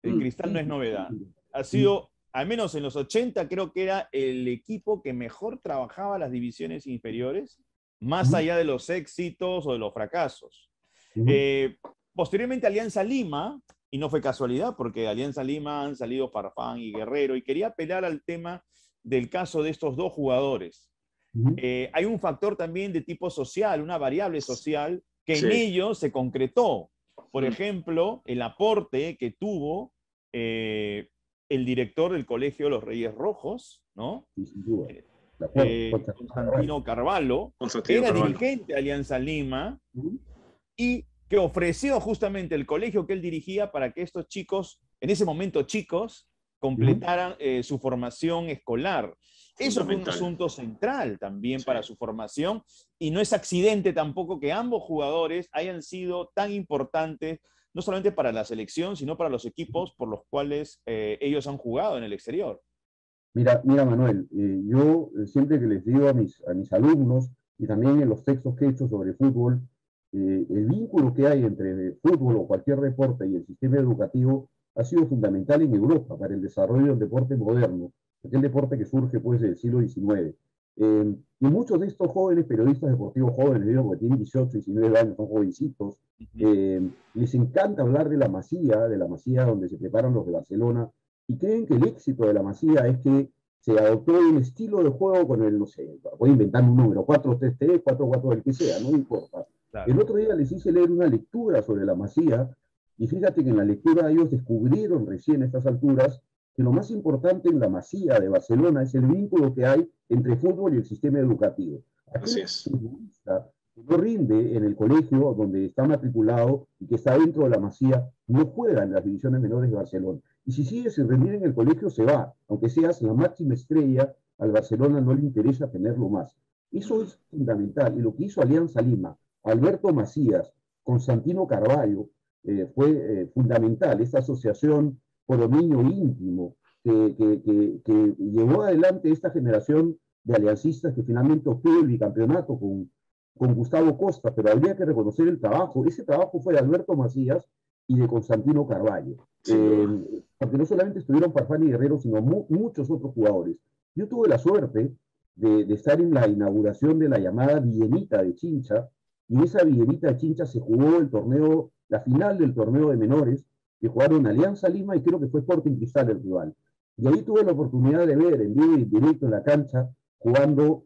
B: El mm. Cristal no es novedad. Ha sido, al menos en los 80, creo que era el equipo que mejor trabajaba las divisiones inferiores, más allá de los éxitos o de los fracasos. Eh, posteriormente, Alianza Lima, y no fue casualidad, porque Alianza Lima han salido Farfán y Guerrero, y quería apelar al tema del caso de estos dos jugadores. Eh, hay un factor también de tipo social, una variable social, que en ello se concretó. Por ejemplo, el aporte que tuvo eh, el director del Colegio de los Reyes Rojos, ¿no? Eh, eh, Constantino Carvalho, era dirigente de Alianza Lima y que ofreció justamente el colegio que él dirigía para que estos chicos, en ese momento chicos, completaran eh, su formación escolar. Eso fue un asunto central también
A: Sí.
B: para su formación y no es accidente tampoco que ambos jugadores hayan sido tan importantes, no solamente para la selección, sino para los equipos por los cuales eh, ellos han jugado en el exterior.
E: Mira, mira Manuel, eh, yo siempre que les digo a mis, a mis alumnos y también en los textos que he hecho sobre fútbol, eh, el vínculo que hay entre el fútbol o cualquier deporte y el sistema educativo ha sido fundamental en Europa para el desarrollo del deporte moderno, aquel deporte que surge pues del siglo XIX. Eh, y muchos de estos jóvenes periodistas deportivos jóvenes, digo, porque tienen 18, 19 años, son jovencitos, eh, les encanta hablar de la masía, de la masía donde se preparan los de Barcelona, y creen que el éxito de la masía es que se adoptó un estilo de juego con el, no sé, voy a inventar un número, 4-3-3, 4-4, el que sea, no importa.
B: Claro.
E: El otro día les hice leer una lectura sobre la masía, y fíjate que en la lectura ellos descubrieron recién a estas alturas que lo más importante en la masía de Barcelona es el vínculo que hay entre fútbol y el sistema educativo.
A: Así
E: Aquel
A: es.
E: futbolista que no rinde en el colegio donde está matriculado y que está dentro de la masía, no juega en las divisiones menores de Barcelona. Y si sigue sin rendir en el colegio, se va. Aunque seas la máxima estrella, al Barcelona no le interesa tenerlo más. Eso es fundamental. Y lo que hizo Alianza Lima, Alberto Macías, Constantino Carballo, eh, fue eh, fundamental. Esta asociación por dominio íntimo que, que, que, que llevó adelante esta generación de aliancistas que finalmente obtuvo el bicampeonato con, con Gustavo Costa, pero habría que reconocer el trabajo. Ese trabajo fue de Alberto Macías y de Constantino Carballo. Eh, porque no solamente estuvieron Farfán y Guerrero, sino mu- muchos otros jugadores. Yo tuve la suerte de, de estar en la inauguración de la llamada Villenita de Chincha, y esa Villenita de Chincha se jugó el torneo, la final del torneo de menores, que jugaron Alianza Lima y creo que fue Sporting Cristal el rival. Y ahí tuve la oportunidad de ver en vivo y directo en la cancha, jugando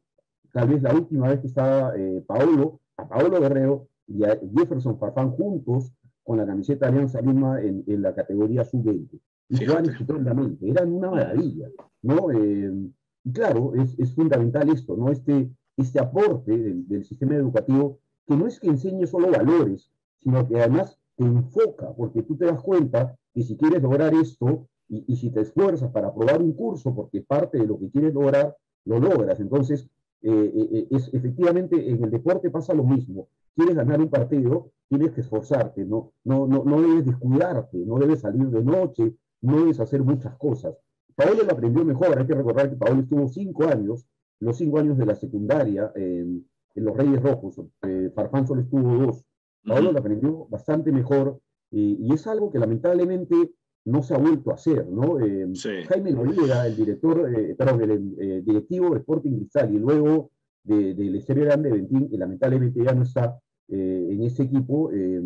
E: tal vez la última vez que estaba eh, Paolo, a Paolo Guerrero y a Jefferson Farfán juntos con la camiseta de Alianza Lima en, en la categoría sub-20. Y jugaban estupendamente, eran una maravilla, ¿no? Eh, y claro, es, es fundamental esto, ¿no? Este, este aporte del, del sistema educativo, que no es que enseñe solo valores, sino que además te enfoca, porque tú te das cuenta que si quieres lograr esto, y, si te esfuerzas para aprobar un curso, porque parte de lo que quieres lograr, lo logras. Entonces, eh, eh, es, efectivamente en el deporte pasa lo mismo. Quieres ganar un partido, tienes que esforzarte, no, no, no, no debes descuidarte, no debes salir de noche, no debes hacer muchas cosas. Paolo lo aprendió mejor, hay que recordar que Paolo estuvo cinco años, los cinco años de la secundaria en los Reyes Rojos, eh, Farfán solo estuvo dos. Paolo lo aprendió bastante mejor eh, y es algo que lamentablemente no se ha vuelto a hacer, ¿no? Eh,
A: Sí.
E: Jaime Noriega, el director, eh, perdón, el eh, directivo de Sporting Cristal y luego de- del Estéreo Grande Ventín, que lamentablemente ya no está eh, en ese equipo, eh,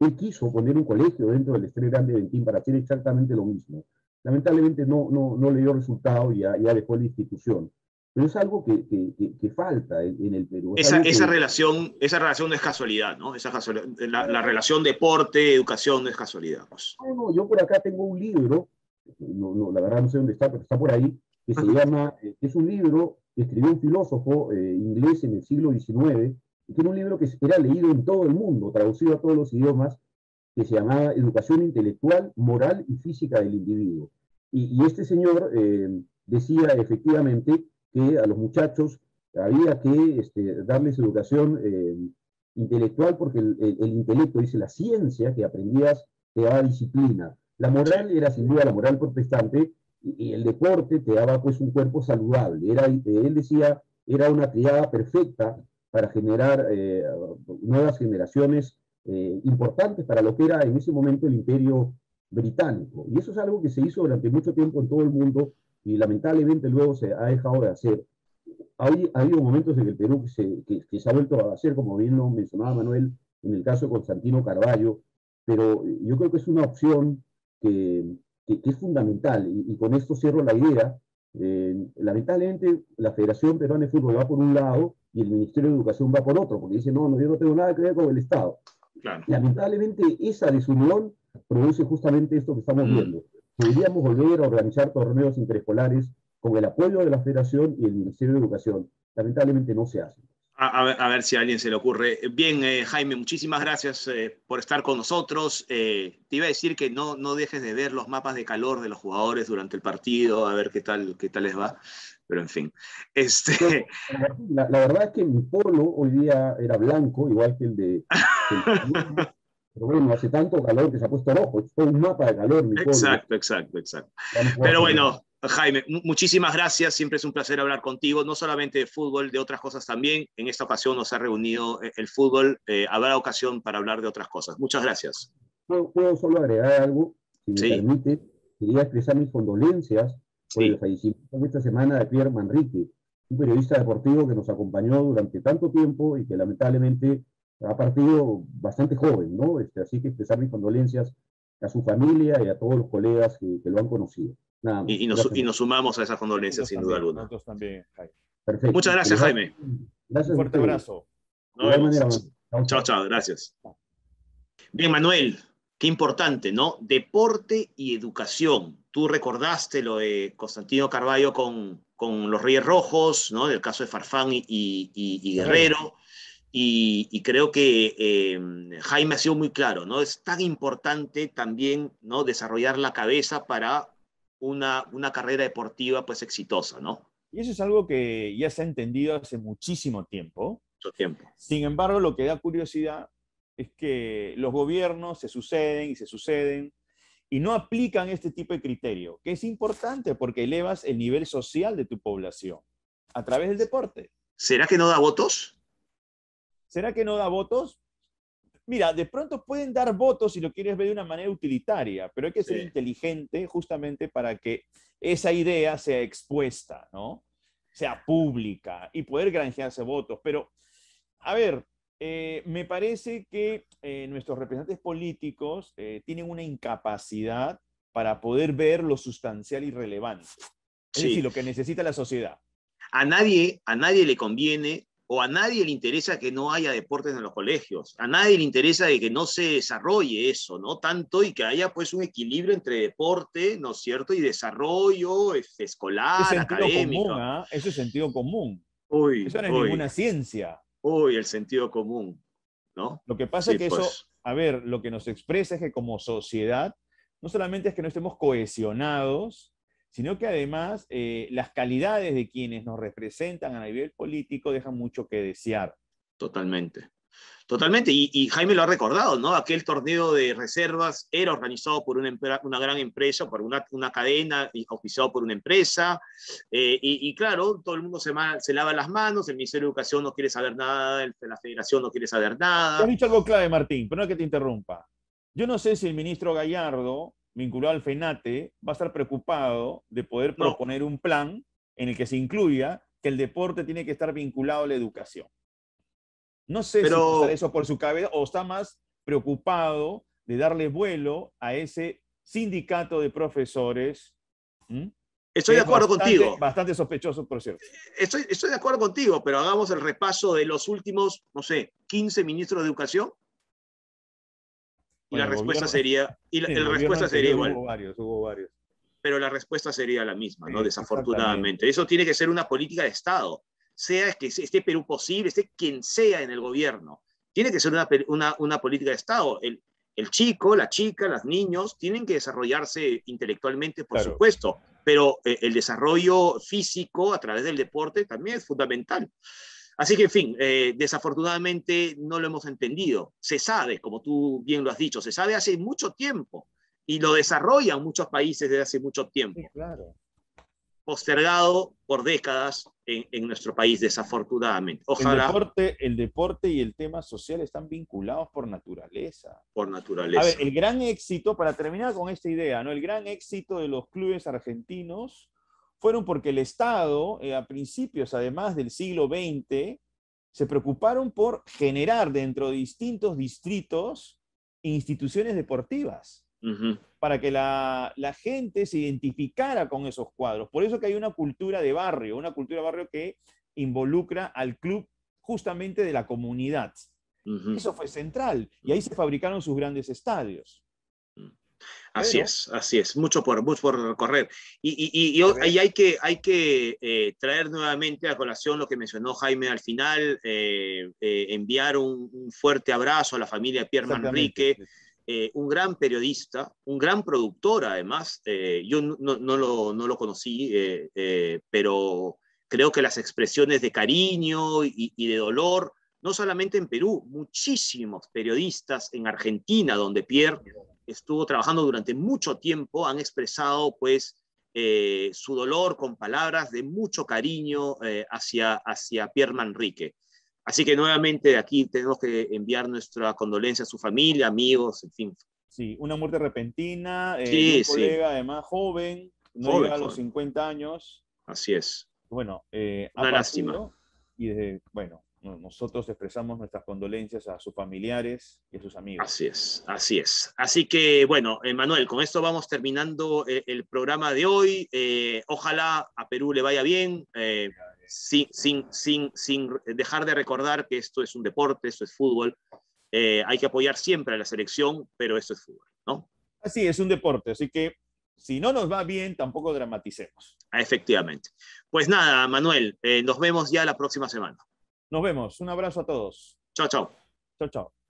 E: él quiso poner un colegio dentro del Estéreo Grande Ventín para hacer exactamente lo mismo. Lamentablemente no, no, no le dio resultado y ya, ya dejó la institución. Pero es algo que, que- que- falta en, en el Perú. Es
A: Esa, esa, relación, esa relación no es casualidad, ¿no? Esa casualidad- la, la relación deporte, educación no es casualidad. Pues.
E: No, no, yo por acá tengo un libro, no, no, la verdad no sé dónde está, pero está por ahí, que se llama, eh, es un libro que escribió un filósofo eh, inglés en el siglo XIX, y que era un libro que era leído en todo el mundo, traducido a todos los idiomas, que se llamaba Educación Intelectual, Moral y Física del Individuo. Y, y este señor eh, decía efectivamente que a los muchachos había que este, darles educación eh, intelectual porque el, el- el intelecto, dice, la ciencia que aprendías te daba disciplina. La moral era sin duda la moral protestante y, el deporte te daba pues un cuerpo saludable. Era, él decía, era una triada perfecta para generar eh, nuevas generaciones eh, importantes para lo que era en ese momento el imperio británico. Y eso es algo que se hizo durante mucho tiempo en todo el mundo y lamentablemente luego se ha dejado de hacer. Ha, ha habido momentos en que el Perú se, que, que se ha vuelto a hacer, como bien lo mencionaba Manuel, en el caso de Constantino Carballo, pero yo creo que es una opción que, que, que es fundamental y, y, con esto cierro la idea. Eh, lamentablemente la Federación Peruana de Fútbol va por un lado y el Ministerio de Educación va por otro, porque dice, no, no yo no tengo nada que ver con el Estado.
A: Claro.
E: Lamentablemente esa desunión produce justamente esto que estamos viendo. Deberíamos volver a organizar torneos interescolares con el apoyo de la Federación y el Ministerio de Educación. Lamentablemente no se hace.
A: A, ver, si a alguien se le ocurre. Bien, eh, Jaime, muchísimas gracias eh, por estar con nosotros. Eh, te iba a decir que no, no dejes de ver los mapas de calor de los jugadores durante el partido, a ver qué tal, qué tal les va. Pero en fin. Este...
E: La, verdad es que mi polo hoy día era blanco, igual que el de. pero bueno, hace tanto calor que se ha puesto rojo. Es un mapa de calor. Mi
A: exacto, exacto, exacto. Pero bueno, Jaime, muchísimas gracias. Siempre es un placer hablar contigo, no solamente de fútbol, de otras cosas también. En esta ocasión nos ha reunido eh, el fútbol. Eh, habrá ocasión para hablar de otras cosas. Muchas gracias.
E: ¿Puedo, solo agregar algo? Si me permite, quería expresar mis condolencias por el fallecimiento esta semana de Pierre Manrique, un periodista deportivo que nos acompañó durante tanto tiempo y que lamentablemente ha partido bastante joven, ¿no? Este, así que expresar mis condolencias a su familia y a todos los colegas que lo han conocido
A: y, nos, sumamos a esas condolencias, sin duda alguna.
B: Nosotros también, Jaime.
A: Perfecto. Muchas gracias, Jaime.
B: Gracias Un fuerte abrazo.
A: Nos vemos. Chao, chao, gracias. Bien, Manuel, qué importante, ¿no? Deporte y educación. Tú recordaste lo de Constantino Carballo con, con los Reyes Rojos, ¿no? Del caso de Farfán y, y, Guerrero. Y, creo que eh, Jaime ha sido muy claro, ¿no? Es tan importante también, ¿no? Desarrollar la cabeza para una, una carrera deportiva pues exitosa, ¿no?
B: Y eso es algo que ya se ha entendido hace muchísimo tiempo.
A: Mucho tiempo.
B: Sin embargo, lo que da curiosidad es que los gobiernos se suceden y se suceden y no aplican este tipo de criterio, que es importante porque elevas el nivel social de tu población a través del deporte.
A: ¿Será que no da votos?
B: ¿Será que no da votos? Mira, de pronto pueden dar votos si lo quieres ver de una manera utilitaria, pero hay que ser inteligente justamente para que esa idea sea expuesta, ¿no? Sea pública y poder granjearse votos. Pero, a ver, eh, me parece que eh, nuestros representantes políticos eh, tienen una incapacidad para poder ver lo sustancial y relevante. Es decir, lo que necesita la sociedad.
A: A nadie, a nadie le conviene o a nadie le interesa que no haya deportes en los colegios, a nadie le interesa de que no se desarrolle eso, ¿no? Tanto y que haya pues un equilibrio entre deporte, ¿no es cierto? Y desarrollo escolar, académico.
B: ¿ah? Eso es sentido común.
A: Uy,
B: eso no es ninguna ciencia.
A: Uy, el sentido común, ¿no?
B: Lo que pasa es que eso, pues. a ver, lo que nos expresa es que como sociedad, no solamente es que no estemos cohesionados, sino que además eh, las calidades de quienes nos representan a nivel político dejan mucho que desear.
A: Totalmente. Totalmente, y, Jaime lo ha recordado, ¿no? Aquel torneo de reservas era organizado por una, una gran empresa, por una, una cadena, auspiciado por una empresa, eh, y, claro, todo el mundo se, se, lava las manos, el Ministerio de Educación no quiere saber nada, la Federación no quiere saber nada.
B: Has dicho algo clave, Martín, pero no que te interrumpa. Yo no sé si el ministro Gallardo vinculado al FENATE va a estar preocupado de poder proponer un plan en el que se incluya que el deporte tiene que estar vinculado a la educación. No sé Pero... si eso por su cabeza o está más preocupado de darle vuelo a ese sindicato de profesores.
A: Estoy de acuerdo contigo.
B: Bastante sospechoso, por cierto.
A: Estoy, estoy de acuerdo contigo, pero hagamos el repaso de los últimos, no sé, 15 ministros de educación y la respuesta sería, y la, respuesta sería igual.
B: Hubo varios, hubo varios.
A: Pero la respuesta sería la misma, ¿no? Desafortunadamente. Eso tiene que ser una política de Estado. Sea que esté Perú posible, esté quien sea en el gobierno. Tiene que ser una, una, una política de Estado. El, el, chico, la chica, los niños tienen que desarrollarse intelectualmente, por supuesto, pero eh, el desarrollo físico a través del deporte también es fundamental. Así que, en fin, eh, desafortunadamente no lo hemos entendido. Se sabe, como tú bien lo has dicho, se sabe hace mucho tiempo y lo desarrollan muchos países desde hace mucho tiempo.
B: claro.
A: Postergado por décadas en, nuestro país, desafortunadamente.
B: Ojalá. El deporte, el deporte y el tema social están vinculados por naturaleza.
A: Por naturaleza.
B: A ver, el gran éxito, para terminar con esta idea, ¿no? El gran éxito de los clubes argentinos fueron porque el Estado, eh, a principios además del siglo XX, se preocuparon por generar dentro de distintos distritos instituciones deportivas, para que la, gente se identificara con esos cuadros. Por eso que hay una cultura de barrio, una cultura de barrio que involucra al club justamente de la comunidad. Eso fue central y ahí se fabricaron sus grandes estadios.
A: Así es, así es, mucho por, mucho por recorrer. Y, ahí hay que, hay que eh, traer nuevamente a colación lo que mencionó Jaime al final, eh, eh, enviar un, fuerte abrazo a la familia Pierre Manrique, un gran periodista, un gran productor además. yo no, no, lo, no, lo, conocí, pero creo que las expresiones de cariño y, y de dolor, no solamente en Perú, muchísimos periodistas en Argentina, donde Pierre estuvo trabajando durante mucho tiempo, han expresado pues eh, su dolor con palabras de mucho cariño eh, hacia, hacia Pierre Manrique. Así que nuevamente aquí tenemos que enviar nuestra condolencia a su familia, amigos, en fin.
B: Sí, una muerte repentina, eh, un colega además joven, no llega a los 50 años.
A: Así es.
B: Bueno, una lástima. Y desde, bueno, nosotros expresamos nuestras condolencias a sus familiares y a sus amigos.
A: Así es, así es. Así que, bueno, Manuel, con esto vamos terminando eh, el programa de hoy. Eh, ojalá a Perú le vaya bien, eh, sin, sin, sin, sin dejar de recordar que esto es un deporte, esto es fútbol. hay que apoyar siempre a la selección, pero esto es fútbol, ¿no?
B: Así es, un deporte, así que si no nos va bien, tampoco dramaticemos.
A: Efectivamente. Pues nada, Manuel, nos vemos ya la próxima semana.
B: Nos vemos. Un abrazo a todos.
A: Chao, chao.
B: Chao, chao.